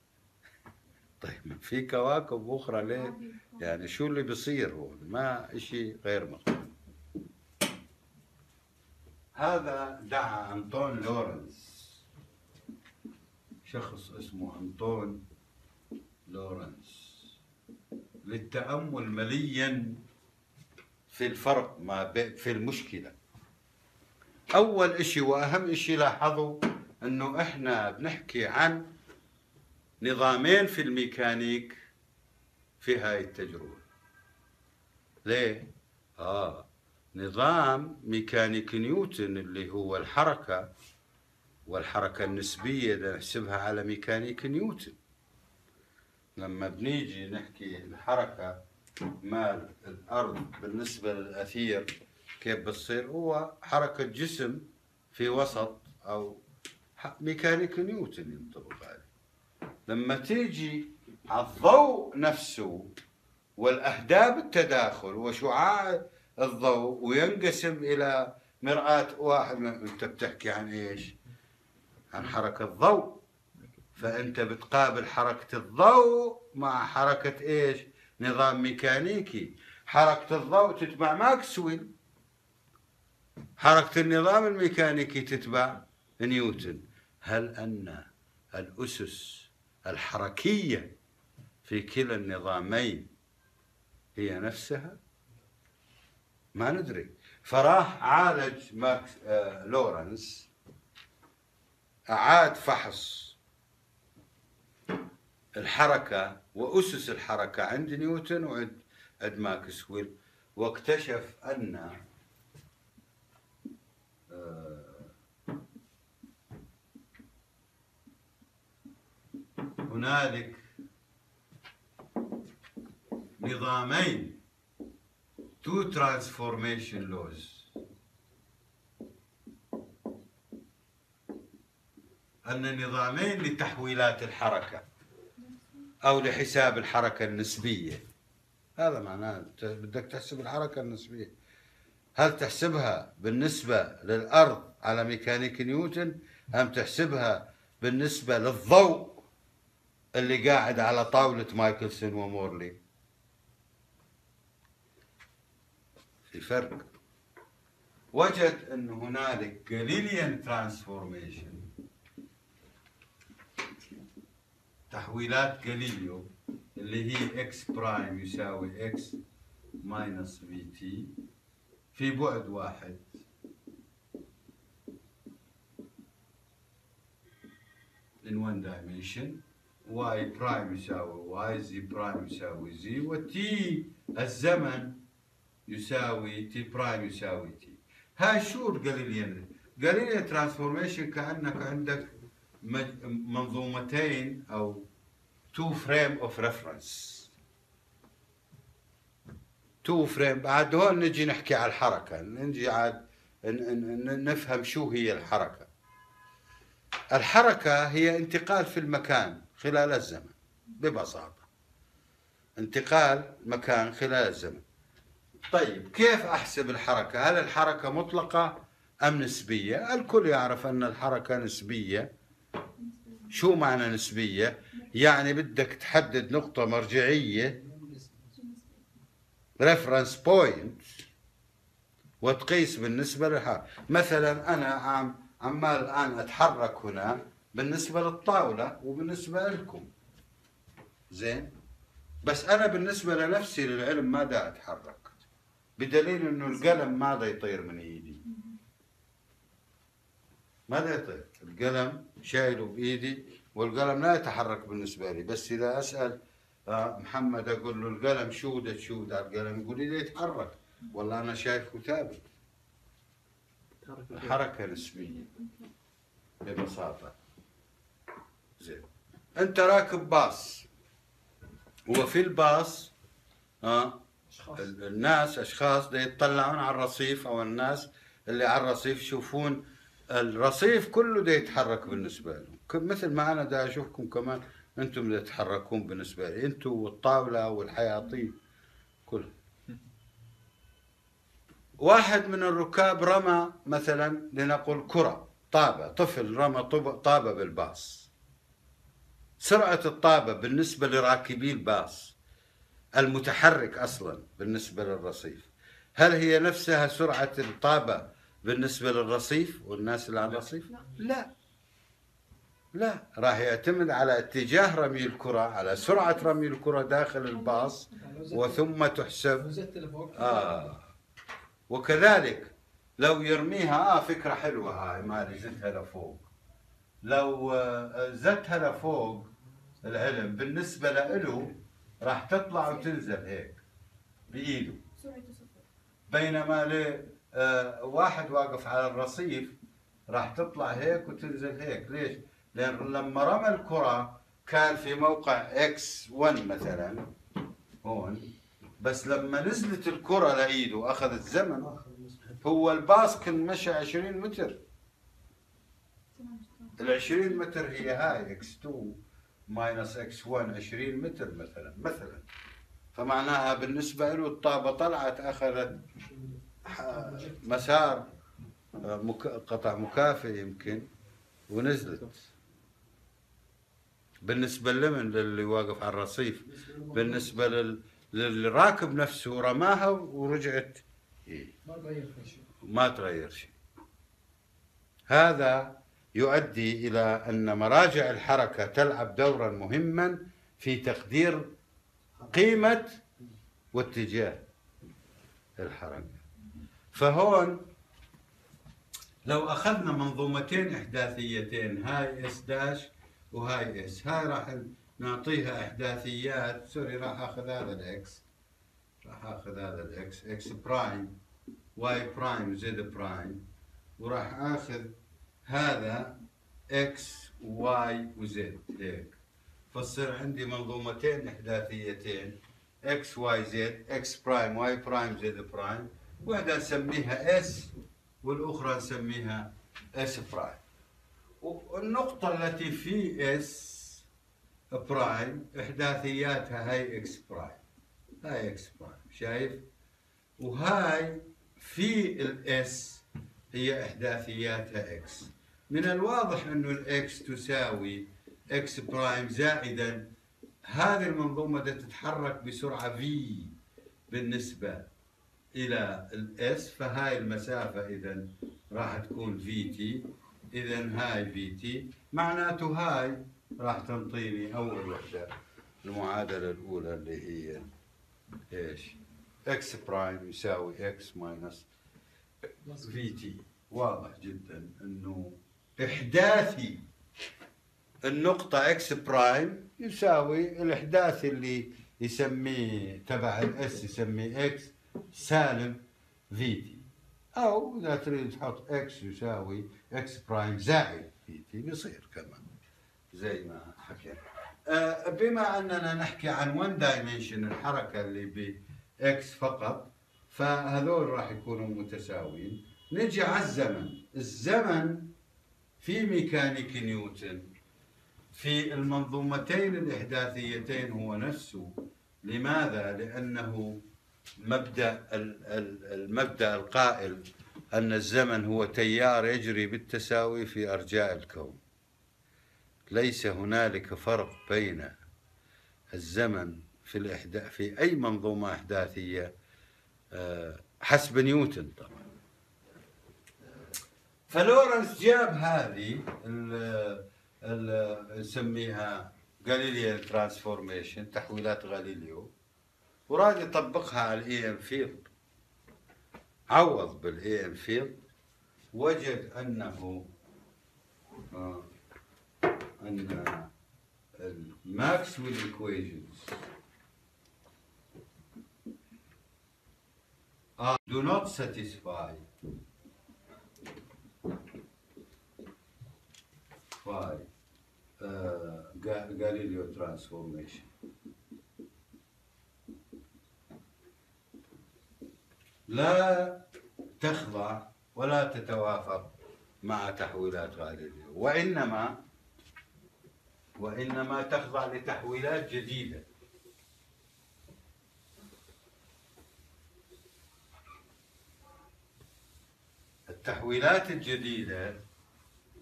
طيب في كواكب أخرى ليه؟ يعني شو اللي بيصير هون؟ ما إشي غير مقبول. هذا دعا أنطون لورنس. شخص اسمه أنطون لورنس. للتأمل مليا في الفرق ما في المشكلة. أول إشي وأهم إشي لاحظوا إنه إحنا بنحكي عن نظامين في الميكانيك في هاي التجربة. ليه؟ آه نظام ميكانيك نيوتن اللي هو الحركة والحركة النسبية بدنا نحسبها على ميكانيك نيوتن. لما بنيجي نحكي الحركة مال الأرض بالنسبة للأثير كيف بتصير؟ هو حركة جسم في وسط أو ميكانيك نيوتن ينطبق عليه. لما تيجي على الضوء نفسه والأهداب التداخل وشعاع الضوء وينقسم إلى مرآة واحد أنت بتحكي عن إيش؟ عن حركة ضوء فأنت بتقابل حركة الضوء مع حركة إيش؟ نظام ميكانيكي. حركة الضوء تتبع ماكسويل. حركة النظام الميكانيكي تتبع نيوتن. هل أن الأسس الحركية في كلا النظامين هي نفسها؟ ما ندري. فراح عالج ماكس آه لورنس. أعاد فحص الحركة وأسس الحركة عند نيوتن وعند عند ماكسويل واكتشف أن آه، هنالك نظامين two transformation laws أن نظامين لتحويلات الحركة أو لحساب الحركة النسبية. هذا معناه بدك تحسب الحركة النسبية. هل تحسبها بالنسبة للأرض على ميكانيك نيوتن أم تحسبها بالنسبة للضوء اللي قاعد على طاولة مايكلسون ومورلي؟ في فرق. وجد أن هنالك Galilean transformation تحويلات جاليليو اللي هي x prime يساوي x minus v t في بعد واحد. In one dimension. Y prime يساوي y z prime يساوي z وال t الزمن يساوي t prime يساوي t هاي شو ال Galilean Galilean transformation كأنك عندك منظومتين أو two frame of reference two frame بعد هون نجي نحكي على الحركة نجي عاد نفهم شو هي الحركة. الحركة هي انتقال في المكان خلال الزمن ببساطة. انتقال مكان خلال الزمن. طيب كيف أحسب الحركة؟ هل الحركة مطلقة أم نسبية؟ الكل يعرف أن الحركة نسبية. شو معنى نسبية؟ يعني بدك تحدد نقطة مرجعية. reference point وتقيس بالنسبة لها مثلا أنا عم عمال الآن أتحرك هنا بالنسبة للطاولة وبالنسبة لكم. زين؟ بس أنا بالنسبة لنفسي للعلم ما دا أتحرك؟ بدليل إنه القلم ما دا يطير من إيدي؟ ما دا يطير؟ القلم شايله بإيدي والقلم لا يتحرك بالنسبة لي بس إذا أسأل آه، محمد أقول له القلم شو ده شو ده القلم يقول لي يتحرك. والله أنا شايفه ثابت حركة نسبيه ببساطة. زين. أنت راكب باص. وفي الباص أشخاص. ال- الناس أشخاص دا يطلعون على الرصيف أو الناس اللي على الرصيف يشوفون الرصيف كله دا يتحرك بالنسبة لهم. مثل ما أنا دا أشوفكم كمان أنتم دا تتحركون بالنسبة لي. أنتم والطاولة والحياطين كله واحد من الركاب رمى مثلا لنقل كرة طابة طفل رمى طابة بالباص. سرعة الطابة بالنسبة لراكبي الباص المتحرك أصلا بالنسبة للرصيف. هل هي نفسها سرعة الطابة بالنسبة للرصيف والناس اللي على الرصيف لا. لا. راح يعتمد على اتجاه رمي الكرة على سرعة رمي الكرة داخل الباص وثم تحسب. آه. وكذلك لو يرميها آه فكرة حلوة هاي مالي زدتها لفوق. لو آه، زدتها لفوق العلم بالنسبة له راح تطلع وتنزل هيك بإيده. سرعته صفر بينما واحد واقف على الرصيف راح تطلع هيك وتنزل هيك. ليش؟ لأن لما رمى الكرة كان في موقع x 1 مثلا هون. بس لما نزلت الكرة لإيده أخذت زمن. هو الباص كان مشى 20 متر. ال 20 متر هي هاي x 2 minus x 1 20 متر مثلا مثلا. فمعناها بالنسبة له الطابة طلعت أخذت مسار آه، قطع مكافئ يمكن ونزلت. بالنسبة لمن؟ للي واقف على الرصيف. بالنسبة لل... للراكب نفسه رماها ورجعت. ما تغير شيء ما تغير شيء. هذا يؤدي إلى أن مراجع الحركة تلعب دورا مهما في تقدير قيمة واتجاه الحركة. فهون لو أخذنا منظومتين إحداثيتين هاي S dash وهاي S هاي راح نعطيها إحداثيات. sorry راح أخذ هذا ال x راح أخذ هذا ال x x prime y prime z prime وراح آخذ هذا إكس واي وزد هيك. فتصير عندي منظومتين إحداثيتين x y z x prime y prime z prime. واحدة نسميها S والأخرى نسميها S prime. والنقطة التي في S prime إحداثياتها هاي x prime. هاي x prime شايف؟ وهاي في ال S هي إحداثياتها x. من الواضح إنه ال x تساوي x prime زائدا هذه المنظومة بدها تتحرك بسرعة v بالنسبة إلى ال S فهاي المسافة اذا راح تكون vt اذا هاي vt معناته هاي راح تنطيني أول وحدة المعادلة الأولى اللي هي إيش؟ x prime يساوي x minus vt واضح جدا إنه إحداثي. النقطة x prime يساوي الإحداث اللي يسميه تبع ال S يسميه x سالب vt أو إذا تريد تحط x يساوي x prime زائد vt بيصير كمان. زي ما حكينا. آه، بما أننا نحكي عن one dimension الحركة اللي ب x فقط فهذول راح يكونوا متساويين. نجي على الزمن. الزمن في ميكانيك نيوتن. في المنظومتين الإحداثيتين هو نفسه. لماذا؟ لأنه مبدأ ال- ال- المبدأ القائل أن الزمن هو تيار يجري بالتساوي في أرجاء الكون. ليس هنالك فرق بين الزمن في الإحداث في أي منظومة إحداثية آه، حسب نيوتن طبعا. فلورنتز جاب هذه نسميها Galilean transformation تحويلات غاليليو وراد يطبقها على ال EM field عوض بال EM field وجد أنه آه، أن الماكسويل equations are, do not satisfy by uh, Ga- Galileo transformation. لا تخضع ولا تتوافق مع تحويلات غاليليو وإنما وإنما تخضع لتحويلات جديدة. التحويلات الجديدة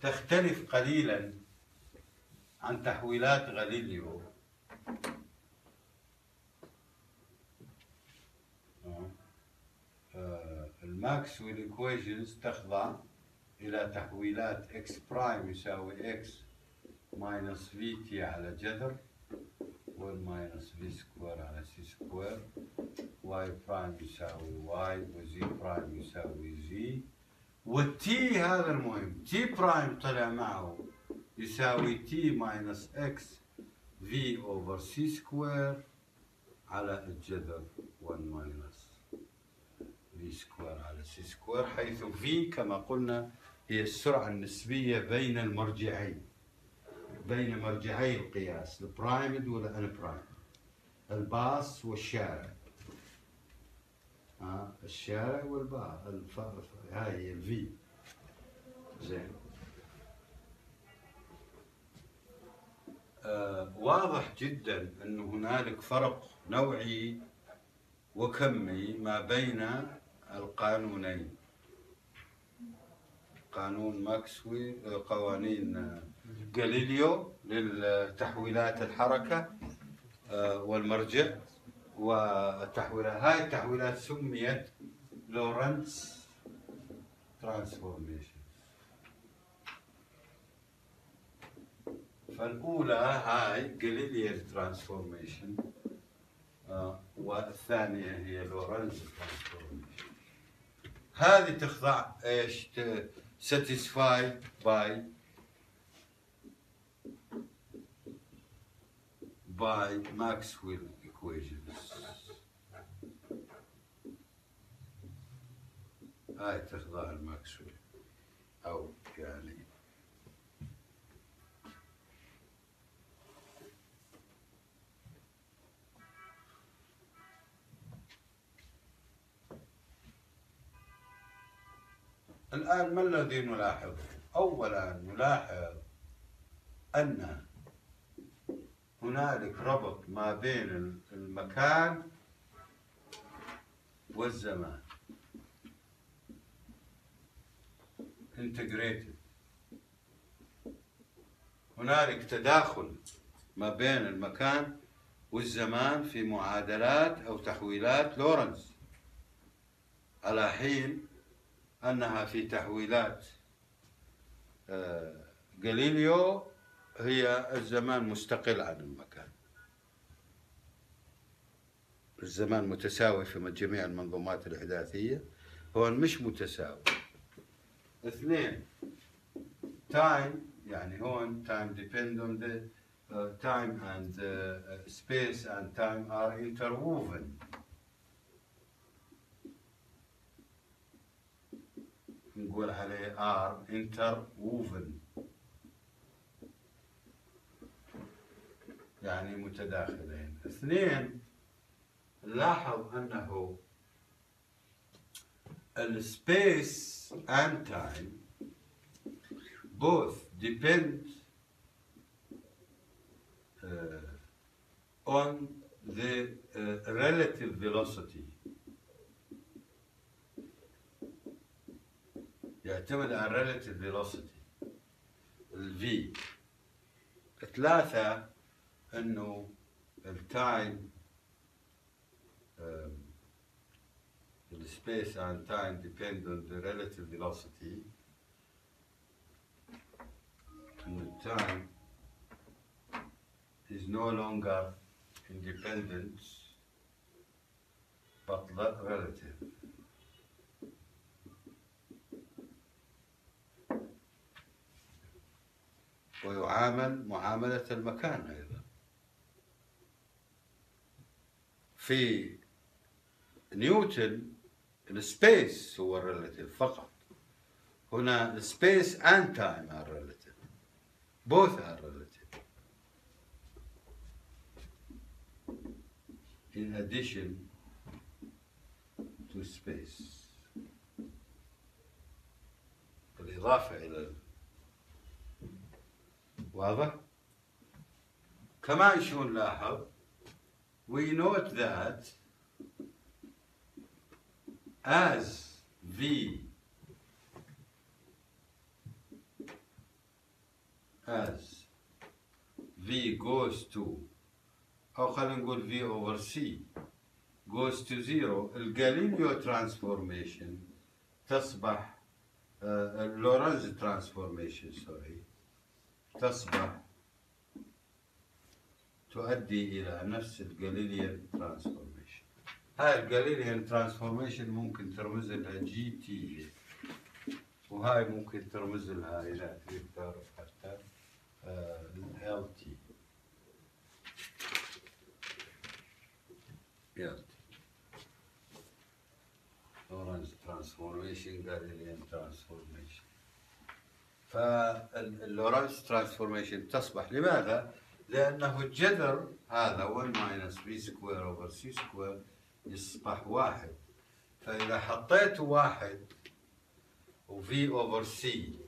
تختلف قليلا عن تحويلات غاليليو آه، الماكسويل equations تخضع إلى تحويلات x prime يساوي x minus vt على جذر 1 minus v square على c square y prime يساوي y و z prime يساوي z. والتي هذا المهم t prime طلع معه يساوي t minus xv over c square على الجذر 1 minus v square على c square حيث v كما قلنا هي السرعة النسبية بين المرجعين بين مرجعي القياس ال primed وال unprimed الباص والشارع. آه الشارع والباص الف... هاي هي ال v زين. آه واضح جدا أن هنالك فرق نوعي وكمي ما بين القانونين قانون ماكسويل آه، قوانين آه، غاليليو للتحويلات الحركة آه، والمرجع والتحويلات هاي التحويلات سميت لورنتز transformation فالأولى هاي جاليليو transformation والثانية هي لورنتز transformation هذه تخضع إيش؟ satisfied by by ماكسويل equations. هاي تخضع الماكسويل أو يعني الآن ما الذي نلاحظه؟ أولا نلاحظ أن هنالك ربط ما بين المكان والزمان. Integrated. هنالك تداخل ما بين المكان والزمان في معادلات أو تحويلات لورنز على حين أنها في تحويلات آه، غاليليو هي الزمان مستقل عن المكان. الزمان متساوي في جميع المنظومات الإحداثية هو مش متساوي. اثنين time يعني هون time depend on the uh, time and uh, space and time are interwoven. نقول عليه are interwoven يعني متداخلين اثنين نلاحظ انه السبيس and time both depend uh, on the uh, relative velocity يعتمد على relative velocity ال v ثلاثة انه التايم the space and time depend on the relative velocity and the time is no longer independent but le- relative ويعامل معاملة المكان أيضا. في نيوتن ال space هو ال relative فقط. هنا السبيس and time are relative. Both are relative. In addition to space. بالإضافة إلى واضح؟ كمان شو نلاحظ؟ we note that as V as V goes to أو خلينا نقول V over C goes to zero الجاليليو transformation تصبح ال Lorentz transformation sorry تصبح تؤدي إلى نفس ال Galilean transformation هاي ال Galilean transformation ممكن ترمز لها GT وهاي ممكن ترمز لها إلى تقدر حتى ال T transformation Galilean transformation فال Lorentz transformation تصبح. لماذا؟ لأنه الجذر هذا 1 minus v square over c square يصبح واحد. فإذا حطيت واحد و v over c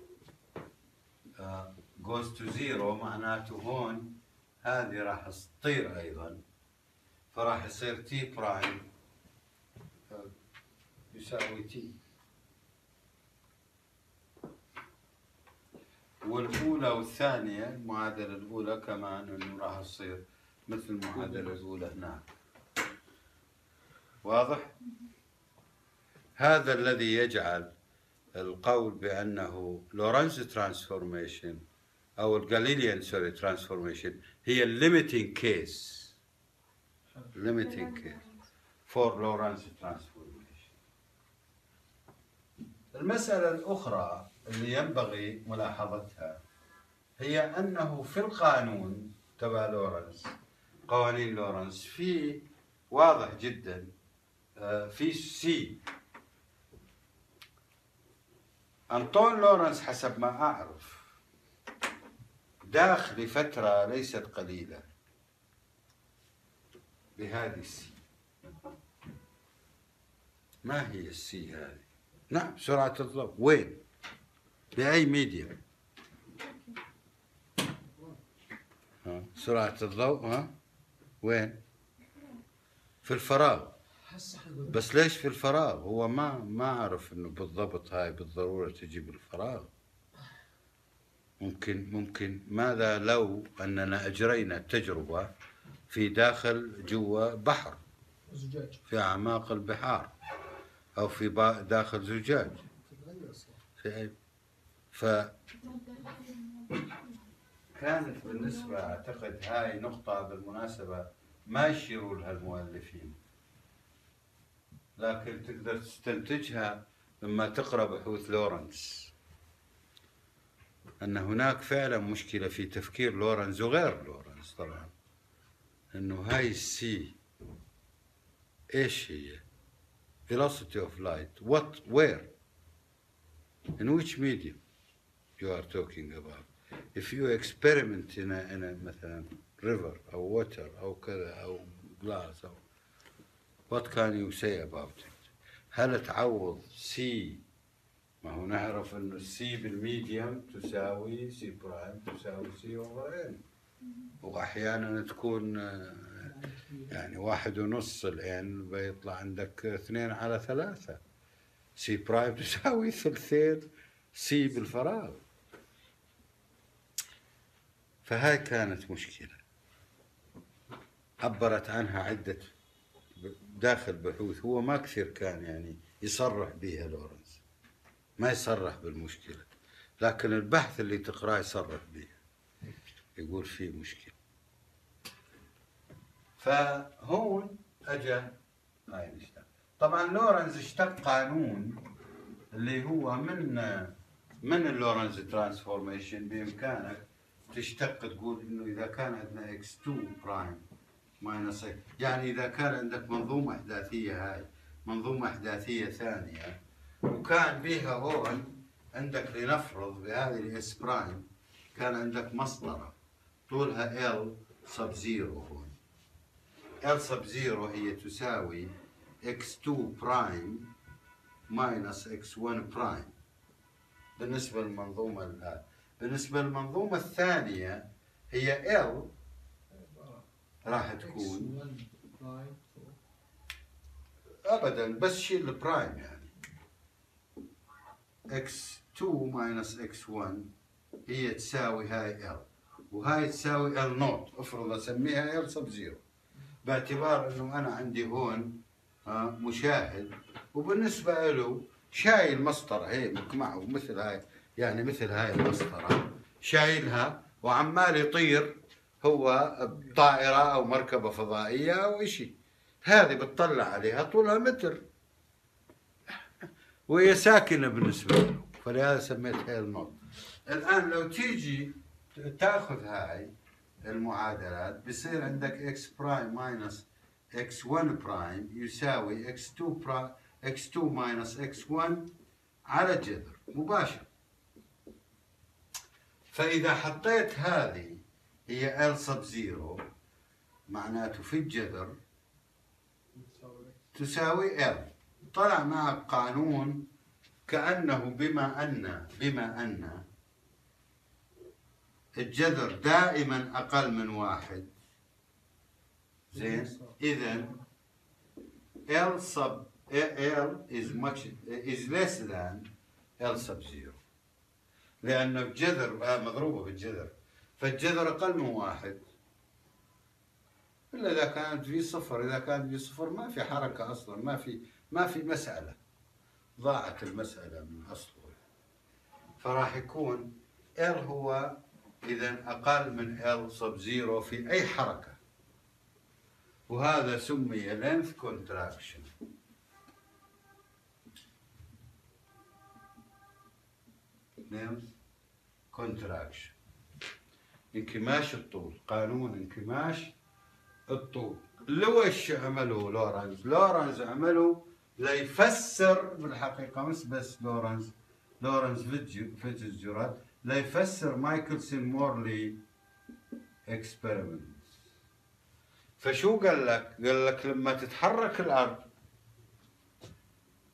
goes to zero معناته هون هذه راح تطير أيضا. فراح يصير t prime آه، يساوي t والأولى والثانية المعادلة الأولى كمان إنه راح تصير مثل المعادلة الأولى هناك واضح؟ هذا الذي يجعل القول بأنه Lorentz transformation أو ال Galilean sorry transformation هي ال limiting case limiting case for Lorentz transformation. المسألة الأخرى اللي ينبغي ملاحظتها هي أنه في القانون تبع لورنس قوانين لورنس في واضح جدا آه، في سي أنطون لورنس حسب ما أعرف داخل فترة ليست قليلة بهذه السي ما هي السي هذه؟ نعم سرعة الضوء وين؟ بأي ميديا؟ ها سرعة الضوء ها؟ وين؟ في الفراغ. بس ليش في الفراغ؟ هو ما ما أعرف إنه بالضبط هاي بالضرورة تجي بالفراغ. ممكن ممكن. ماذا لو أننا أجرينا تجربة في داخل جوا بحر؟ زجاج. في أعماق البحار. أو في داخل زجاج. في أي؟ ف كانت بالنسبة أعتقد هاي نقطة بالمناسبة ما يشيروا لها المؤلفين. لكن تقدر تستنتجها لما تقرأ بحوث لورنس. أن هناك فعلا مشكلة في تفكير لورنس وغير لورنس طبعا. أنه هاي السي إيش هي؟ Velocity of light. What? Where? In which medium? You are talking about. If you experiment in a, in a مثلا river أو water أو كذا أو glass أو what can you say about it? هل تعوض C? ما هو نعرف إنه ال c بال medium تساوي c prime تساوي c over n واحيانا تكون يعني واحد ونص الان بيطلع عندك اثنين على ثلاثة. c prime تساوي ثلثين c بالفراغ. فهاي كانت مشكلة. عبرت عنها عدة داخل بحوث هو ما كثير كان يعني يصرح بها لورنس. ما يصرح بالمشكلة لكن البحث اللي تقرأه يصرح به يقول في مشكلة. فهون اجى آينشتاين. طبعا لورنز اشتق قانون اللي هو من من ال Lorentz transformation بإمكانك تشتق تقول إنه إذا كان عندنا x 2 prime minus يعني إذا كان عندك منظومة أحداثية هاي منظومة أحداثية ثانية وكان بها هون عندك لنفرض بهذه ال S prime كان عندك مسطرة طولها L sub zero هون. L sub zero هي تساوي x2 prime minus x1 prime بالنسبة للمنظومة الآن. بالنسبة للمنظومة الثانية هي L راح تكون X1 prime فوق. ابدا بس شيل ال prime يعني. X2 minus x1 هي تساوي هاي l وهاي تساوي l naught افرض أسميها l sub zero باعتبار إنه أنا عندي هون آه، مشاهد. وبالنسبة له شايل مسطرة هي معه مثل هاي. يعني مثل هاي المسطره شايلها وعمال يطير هو بطائرة أو مركبة فضائية أو شيء هذه بتطلع عليها طولها متر وهي ساكنة بالنسبة له فلهذا سميتها L naught الآن لو تيجي تأخذ هاي المعادلات بصير عندك x prime minus x1 prime يساوي x2 prime x2 minus x1 على جذر مباشر. فإذا حطيت هذه هي ال L sub zero معناته في الجذر تساوي L. طلع معك قانون كأنه بما أن بما أن الجذر دائما أقل من واحد. زين؟ إذا L sub L is much is less than L sub zero. لأنه الجذر آه، مضروبة بالجذر فالجذر أقل من واحد. إلا إذا كانت في صفر إذا كانت في صفر ما في حركة أصلا ما في ما في مسألة. ضاعت المسألة من أصله. فراح يكون L هو إذا أقل من L sub zero في أي حركة. وهذا سمي length contraction. Length contraction انكماش الطول قانون انكماش الطول. لو إيش عملوا لورنز لورنز عملوا ليفسر بالحقيقة مش بس لورنز لورنز فيتزجراد ليفسر مايكلسون مورلي experiment فشو قال لك؟ قال لك لما تتحرك الأرض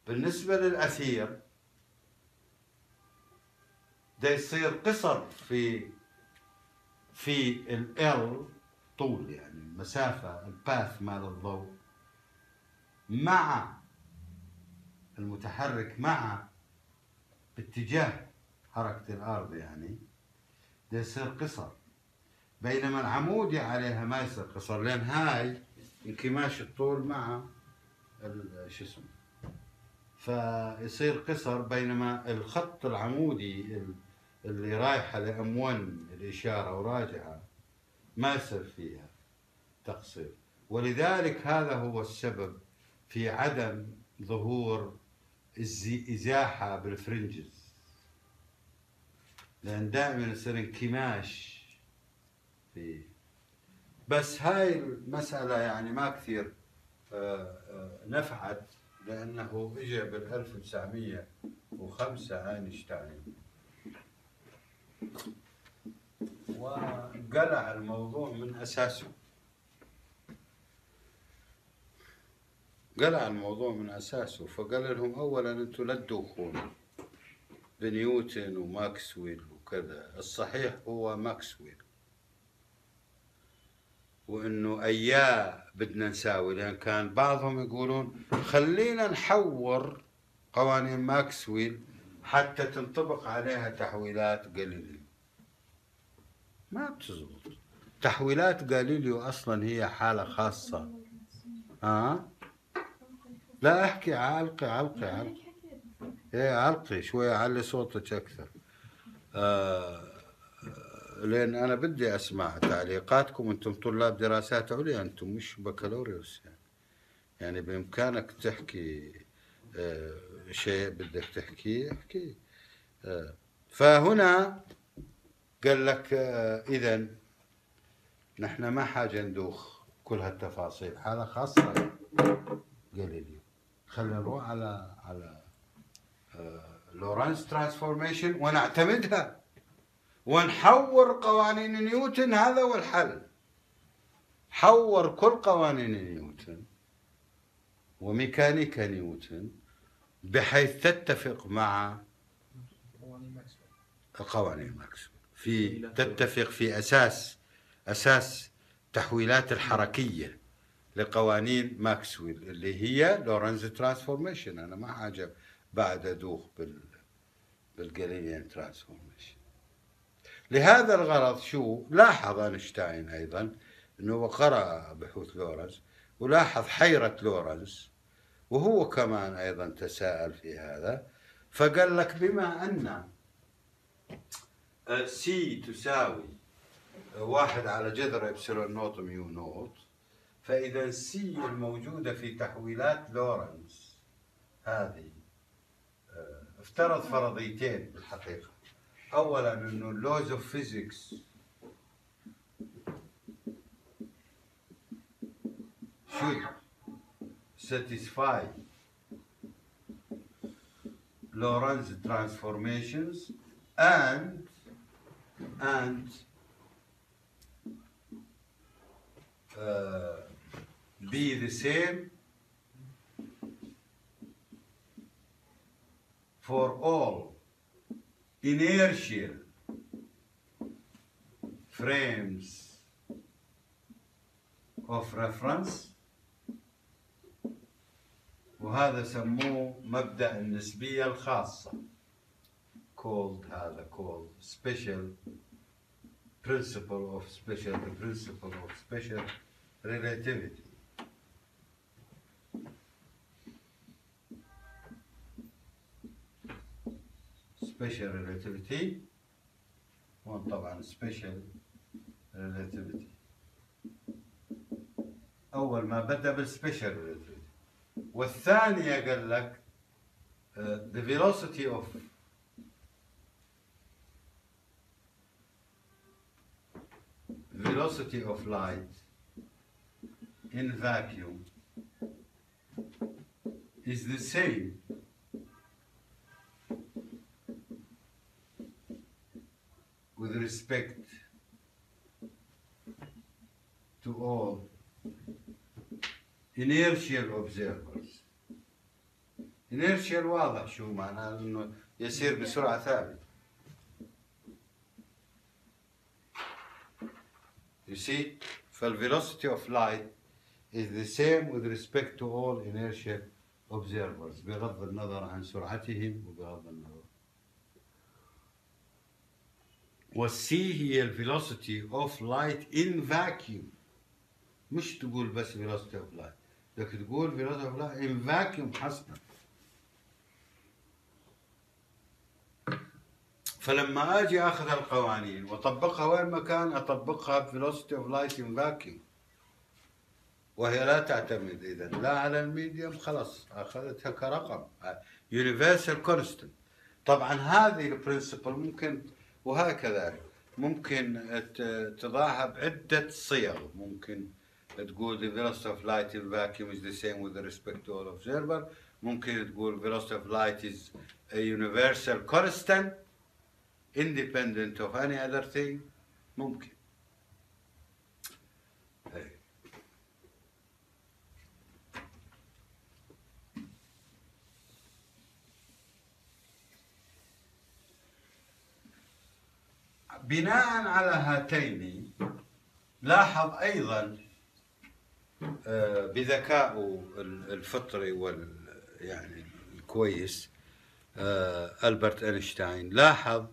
بالنسبة للأثير ده يصير قصر في في ال طول يعني المسافة ال path مال الضوء مع المتحرك مع باتجاه حركة الأرض يعني ده يصير قصر. بينما العمودي عليها ما يصير قصر لأن هاي انكماش الطول مع شو اسمه. فيصير قصر بينما الخط العمودي ال- اللي رايحة لأم 1 الإشارة وراجعة ما يصير فيها تقصير. ولذلك هذا هو السبب في عدم ظهور إزاحة بالفرنجز. لأن دائما يصير انكماش في بس هاي المسألة يعني ما كثير آه، آه، نفعت لأنه إجا بال 1905 أينشتاين وقلع الموضوع من أساسه. قلع الموضوع من أساسه فقال لهم أولا أنتم لا تدوخون بنيوتن وماكسويل وكذا. الصحيح هو ماكسويل. وإنه اياه بدنا نساوي لأن كان بعضهم يقولون خلينا نحور قوانين ماكسويل حتى تنطبق عليها تحويلات جاليليو ما بتزبط. تحويلات جاليليو أصلا هي حالة خاصة. ها لا احكي علقي علقي علقي. إيه علقي شوي علي صوتك أكثر. آه لأن أنا بدي أسمع تعليقاتكم أنتم طلاب دراسات عليا أنتم مش بكالوريوس يعني. يعني بإمكانك تحكي آه، شيء بدك تحكيه احكيه آه، فهنا قال لك اذا نحن ما حاجة ندوخ كل هالتفاصيل حالة خاصة جاليليو خلينا نروح على على آه، لورنس transformation ونعتمدها ونحور قوانين نيوتن هذا هو الحل حور كل قوانين نيوتن وميكانيكا نيوتن بحيث تتفق مع قوانين ماكسويل. في تتفق في أساس أساس تحويلات الحركية لقوانين ماكسويل اللي هي لورنز transformation أنا ما حاجة بعد أدوخ بال بال Galilean transformation لهذا الغرض شو؟ لاحظ أينشتاين أيضا إنه قرأ بحوث لورنز ولاحظ حيرة لورنز وهو كمان أيضا تساءل في هذا فقال لك بما أن سي تساوي واحد على جذر epsilon naught mu naught فإذا سي الموجودة في تحويلات لورنز هذه آه، افترض فرضيتين بالحقيقة اولا أنه ال laws of physics should satisfy Lorentz transformations and and uh, be the same for all inertial frames of reference وهذا سموه مبدأ النسبية الخاصة called هذا called special principle of special the principle of special relativity special relativity هون طبعا special relativity أول ما بدأ بالسبيشال relativity والثانية قال لك uh, the velocity of velocity of light in vacuum is the same with respect to all inertial observers inertial واضح شو معناه انه يسير بسرعة ثابته You see, فالvelocity of light is the same with respect to all inertial observers بغض النظر عن سرعتهم وبغض النظر والسي هي ال velocity of light in vacuum مش تقول بس velocity of light بدك تقول velocity of light in vacuum حسنا فلما آجي آخذ القوانين واطبقها وين ما كان أطبقها ب velocity of light in vacuum وهي لا تعتمد اذا لا على ال medium خلاص أخذتها كرقم universal constant طبعا هذه ال principle ممكن وهكذا ممكن تضعها بعدة صيغ ممكن تقول the velocity of light in vacuum is the same with respect to all observer ممكن تقول velocity of light is a universal constant independent of any other thing ممكن طيب. بناء على هاتين لاحظ أيضا آه، بذكائه الفطري وال يعني الكويس آه، ألبرت أينشتاين لاحظ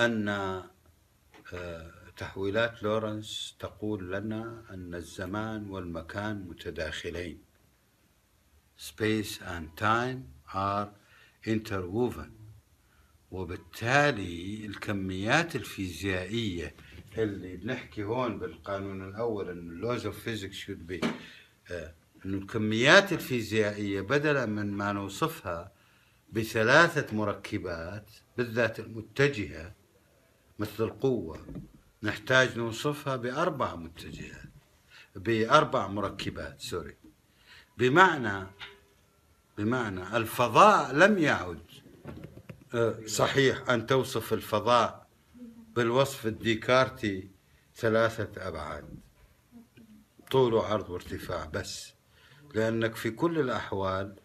أن آه، تحويلات لورنس تقول لنا أن الزمان والمكان متداخلين. Space and time are interwoven وبالتالي الكميات الفيزيائية اللي بنحكي هون بالقانون أن laws of physics should be آه، أنه الكميات الفيزيائية بدلا من ما نوصفها بثلاثة مركبات بالذات المتجهة مثل القوة نحتاج نوصفها بأربع متجهات بأربع مركبات sorry بمعنى بمعنى الفضاء لم يعد آه، صحيح أن توصف الفضاء بالوصف الديكارتي ثلاثة أبعاد. طول وعرض وارتفاع بس لأنك في كل الأحوال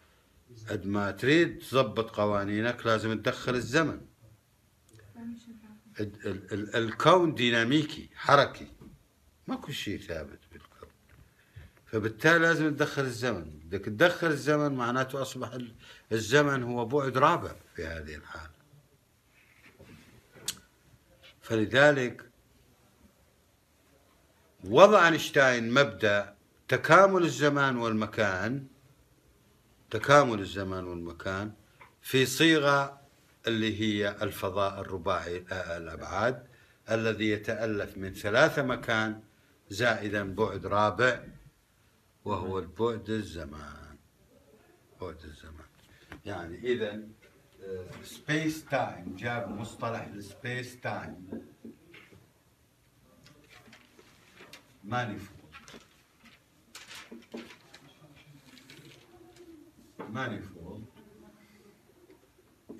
قد ما تريد تضبط قوانينك لازم تدخل الزمن. ال- ال- ال- الكون ديناميكي حركي ماكو شيء ثابت بالكون. فبالتالي لازم تدخل الزمن. بدك تدخل الزمن معناته أصبح ال- الزمن هو بعد رابع في هذه الحالة. فلذلك وضع أينشتاين مبدأ تكامل الزمان والمكان تكامل الزمان والمكان في صيغة اللي هي الفضاء الرباعي آه، الأبعاد الذي يتألف من ثلاثة مكان زائدا بعد رابع وهو البعد الزمان. بعد الزمان. يعني إذا سبيس تايم جاب مصطلح السبيس تايم manifold manifold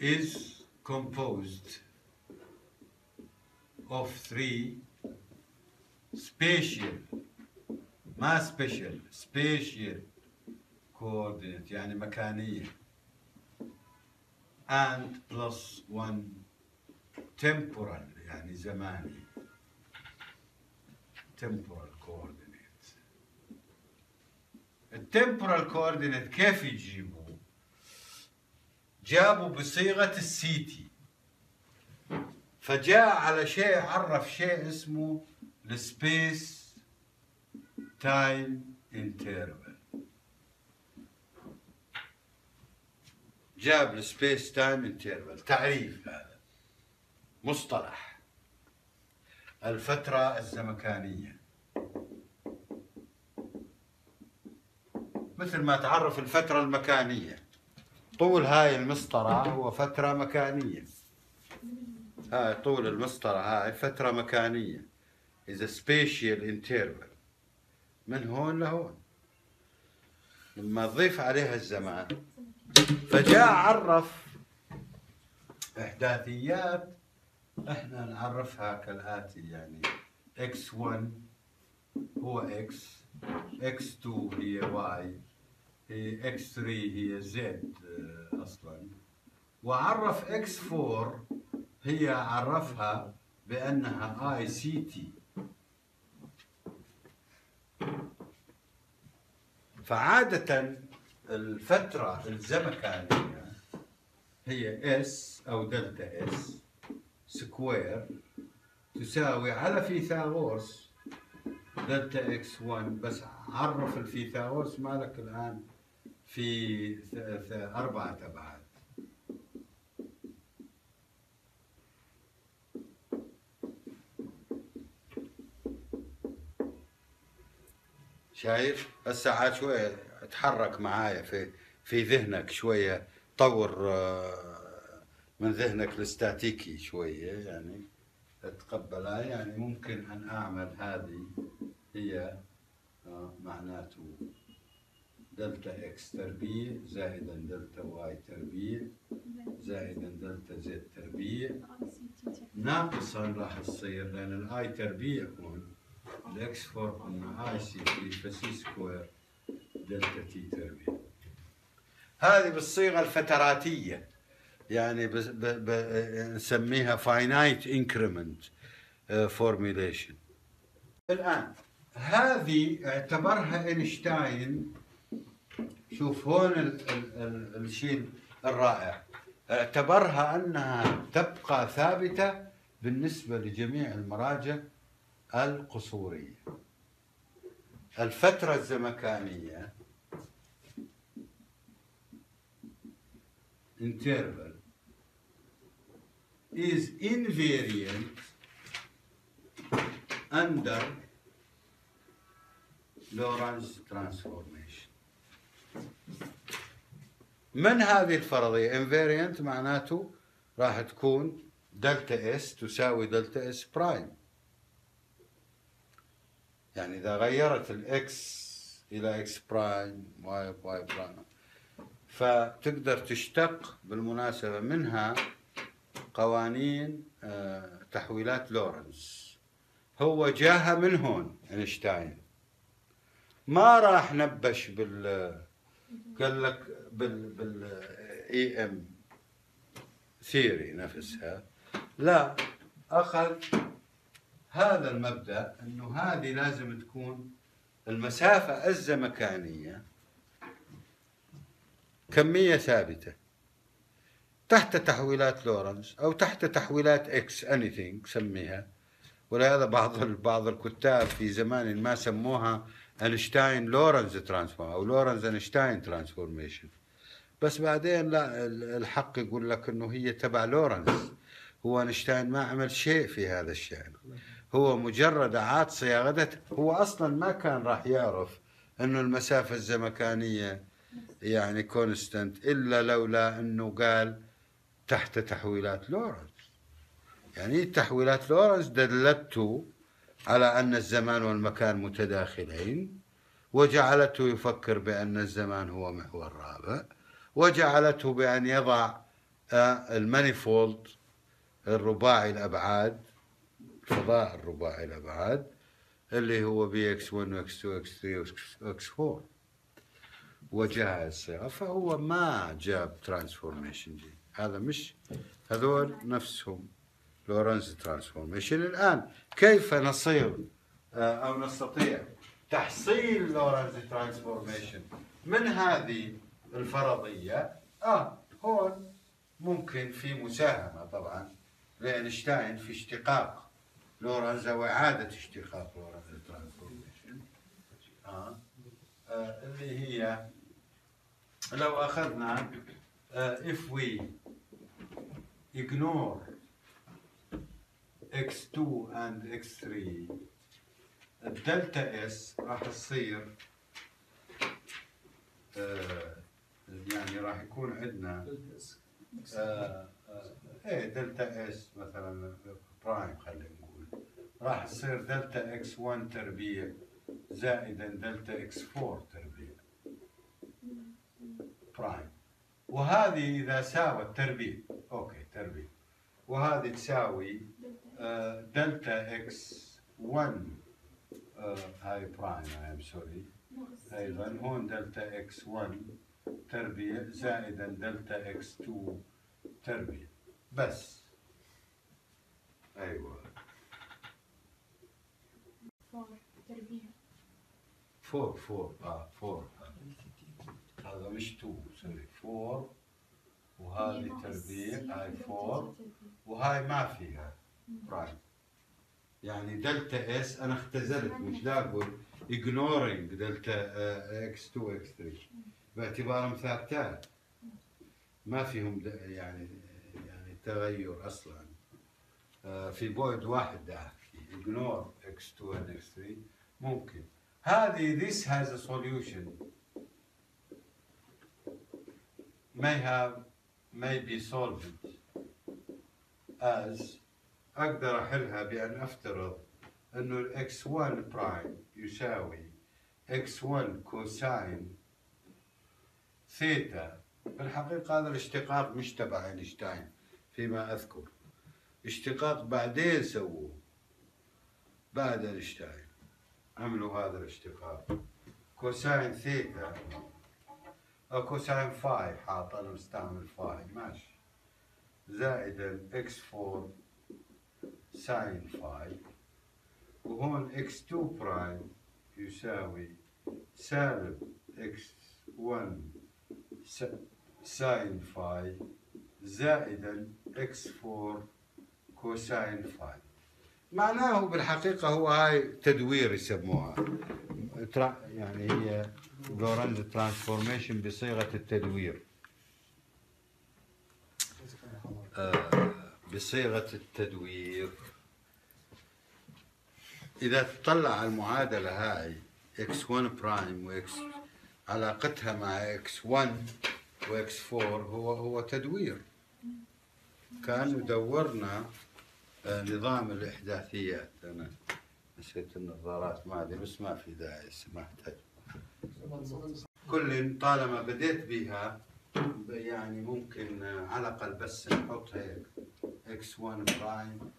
is composed of three spatial ما special spatial coordinate يعني مكانية and plus one temporal يعني زماني. Temporal coordinate ال temporal coordinate كيف يجيبوه؟ جابوا بصيغة ال ct. فجاء على شيء عرف شيء اسمه ال space time interval جاب ال space time interval تعريف هذا. مصطلح. الفترة الزمكانية. مثل ما تعرف الفترة المكانية. طول هاي المسطرة هو فترة مكانية. هاي طول المسطرة هاي فترة مكانية. إذا spatial interval. من هون لهون. لما تضيف عليها الزمان. فجاء عرف إحداثيات إحنا نعرفها كالآتي يعني x1 هو x x2 هي y هي x3 هي z آه، أصلا. وعرف x4 هي عرفها سي تي. فعادة الفترة الزمكانية هي S أو delta S square تساوي على فيثاغورس. delta X 1 بس عرف الفيثاغورس مالك الآن في أربعة أبعاد شايف؟ هسه عاد شوية. اتحرك معايا في في ذهنك شوية طور آه، من ذهنك الاستاتيكي شوية يعني تقبلها يعني ممكن أن أعمل هذه هي آه، معناته delta X تربيع زائدا delta Y تربيع زائدا delta Z تربيع. ناقصا راح تصير لأن ال i تربيع هون ال X four قلنا i c t ف c square delta t تربيع هذه بالصيغة الفتراتية يعني بس- ب... ب... نسميها increment آه، formulation. الآن هذه اعتبرها اينشتاين شوف هون ال... ال... ال... الشيء الرائع. اعتبرها أنها تبقى ثابتة بالنسبة لجميع المراجع القصورية. الفترة الزمكانية interval is invariant under Lorentz transformation. من هذه الفرضية؟ invariant معناته راح تكون delta S تساوي delta S prime يعني إذا غيرت ال X إلى X prime و Y Y prime فتقدر تشتق بالمناسبة منها قوانين آه، تحويلات لورنز هو جاها من هون إينشتاين. ما راح نبش بال قال لك بال بال EM theory نفسها. لا أخذ هذا المبدأ إنه هذه لازم تكون المسافة الزمكانية كمية ثابتة. تحت تحويلات لورنز أو تحت تحويلات X اني سميها. ولهذا بعض بعض الكتاب في زمان ما سموها اينشتاين لورنز transform أو لورنز اينشتاين transformation بس بعدين لا ال- الحق يقول لك إنه هي تبع لورنز هو اينشتاين ما عمل شيء في هذا الشأن. هو مجرد اعاد صياغته هو أصلا ما كان راح يعرف إنه المسافة الزمكانية يعني constant إلا لولا إنه قال تحت تحويلات لورنز يعني تحويلات لورنز دلته على أن الزمان والمكان متداخلين وجعلته يفكر بأن الزمان هو محور رابع وجعلته بأن يضع آه، ال manifold الرباعي الأبعاد الفضاء الرباعي الأبعاد اللي هو بي إكس 1 واكس 2 واكس 3 واكس 4 وجهها الصيغة فهو ما جاب transformation جي. هذا مش هذول نفسهم لورنز transformation الآن كيف نصير آه، أو نستطيع تحصيل لورنز transformation من هذه الفرضية؟ آه هون ممكن في مساهمة طبعا لأينشتاين في اشتقاق لورنز أو اعاده اشتقاق لورنز transformation آه. آه اللي هي لو أخذنا آه if we ignore x2 and x3 ال delta S راح تصير آه يعني راح يكون عندنا آه إيه delta S مثلا prime خلينا نقول. راح تصير delta X 1 تربيع زائدا delta X 4 تربيع. prime وهذه إذا ساوت تربيع okay تربيع. وهذه تساوي آه، delta X 1 آه، هاي prime اي sorry أيضا هون delta X 1 تربيع زائدا delta X 2 تربيع. بس. four تربيع. four four آه four. هذا مش 2 sorry four وهذه تربيع هاي four وهاي ما فيها. prime يعني delta S أنا اختزلت مش لا أقول ignoring delta X 2 X 3 باعتبارهم ثابتات ما فيهم يعني يعني تغير أصلا. آه، في بعد واحد احكي ignore x 2 and x 3 ممكن. هذه this has a solution. May have may be solved as أقدر أحلها بأن أفترض أنه ال X 1 prime يساوي X 1 cosine theta في الحقيقة هذا الاشتقاق مش تبع أينشتاين فيما أذكر. اشتقاق بعدين سووه بعد أينشتاين. عملوا هذا الاشتقاق. cosine theta أو cosine phi حاط أنا مستعمل phi ماشي زائدا x 4 sine phi وهون x 2 prime يساوي سالب x 1 sine phi زائدا x 4 cosine phi معناه بالحقيقة هو هاي تدوير يسموها. يعني هي Lorentz transformation بصيغة التدوير. آه، بصيغة التدوير. إذا تطلع على المعادلة هاي x1 prime و x علاقتها مع x1 و x4 هو هو تدوير. كان ودورنا آه، نظام الإحداثيات. أنا نسيت النظارات ما أدري بس ما في داعي ما أحتاج. كل طالما بديت بها يعني ممكن على الأقل بس نحط هيك x1 prime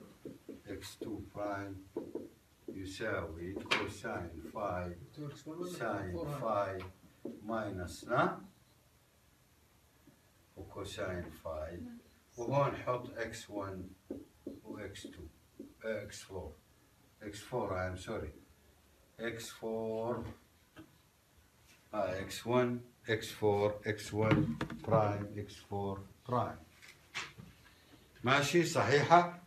x2 prime يساوي cosine phi sine phi minus ها؟ و cosine phi وهون نحط x1 و x2 آه، x4 x4 I'm sorry. X4 آه x1 x4 x1 prime x4 برايم ماشي صحيحة؟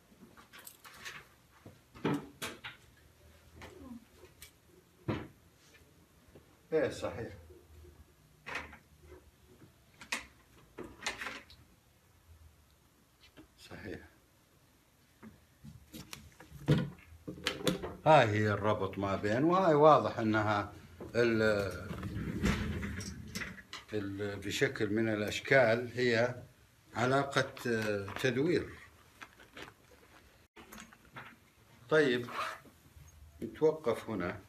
إيه صحيح صحيح هاي هي الربط ما بين وهاي واضح إنها ال بشكل من الأشكال هي علاقة تدوير. طيب نتوقف هنا.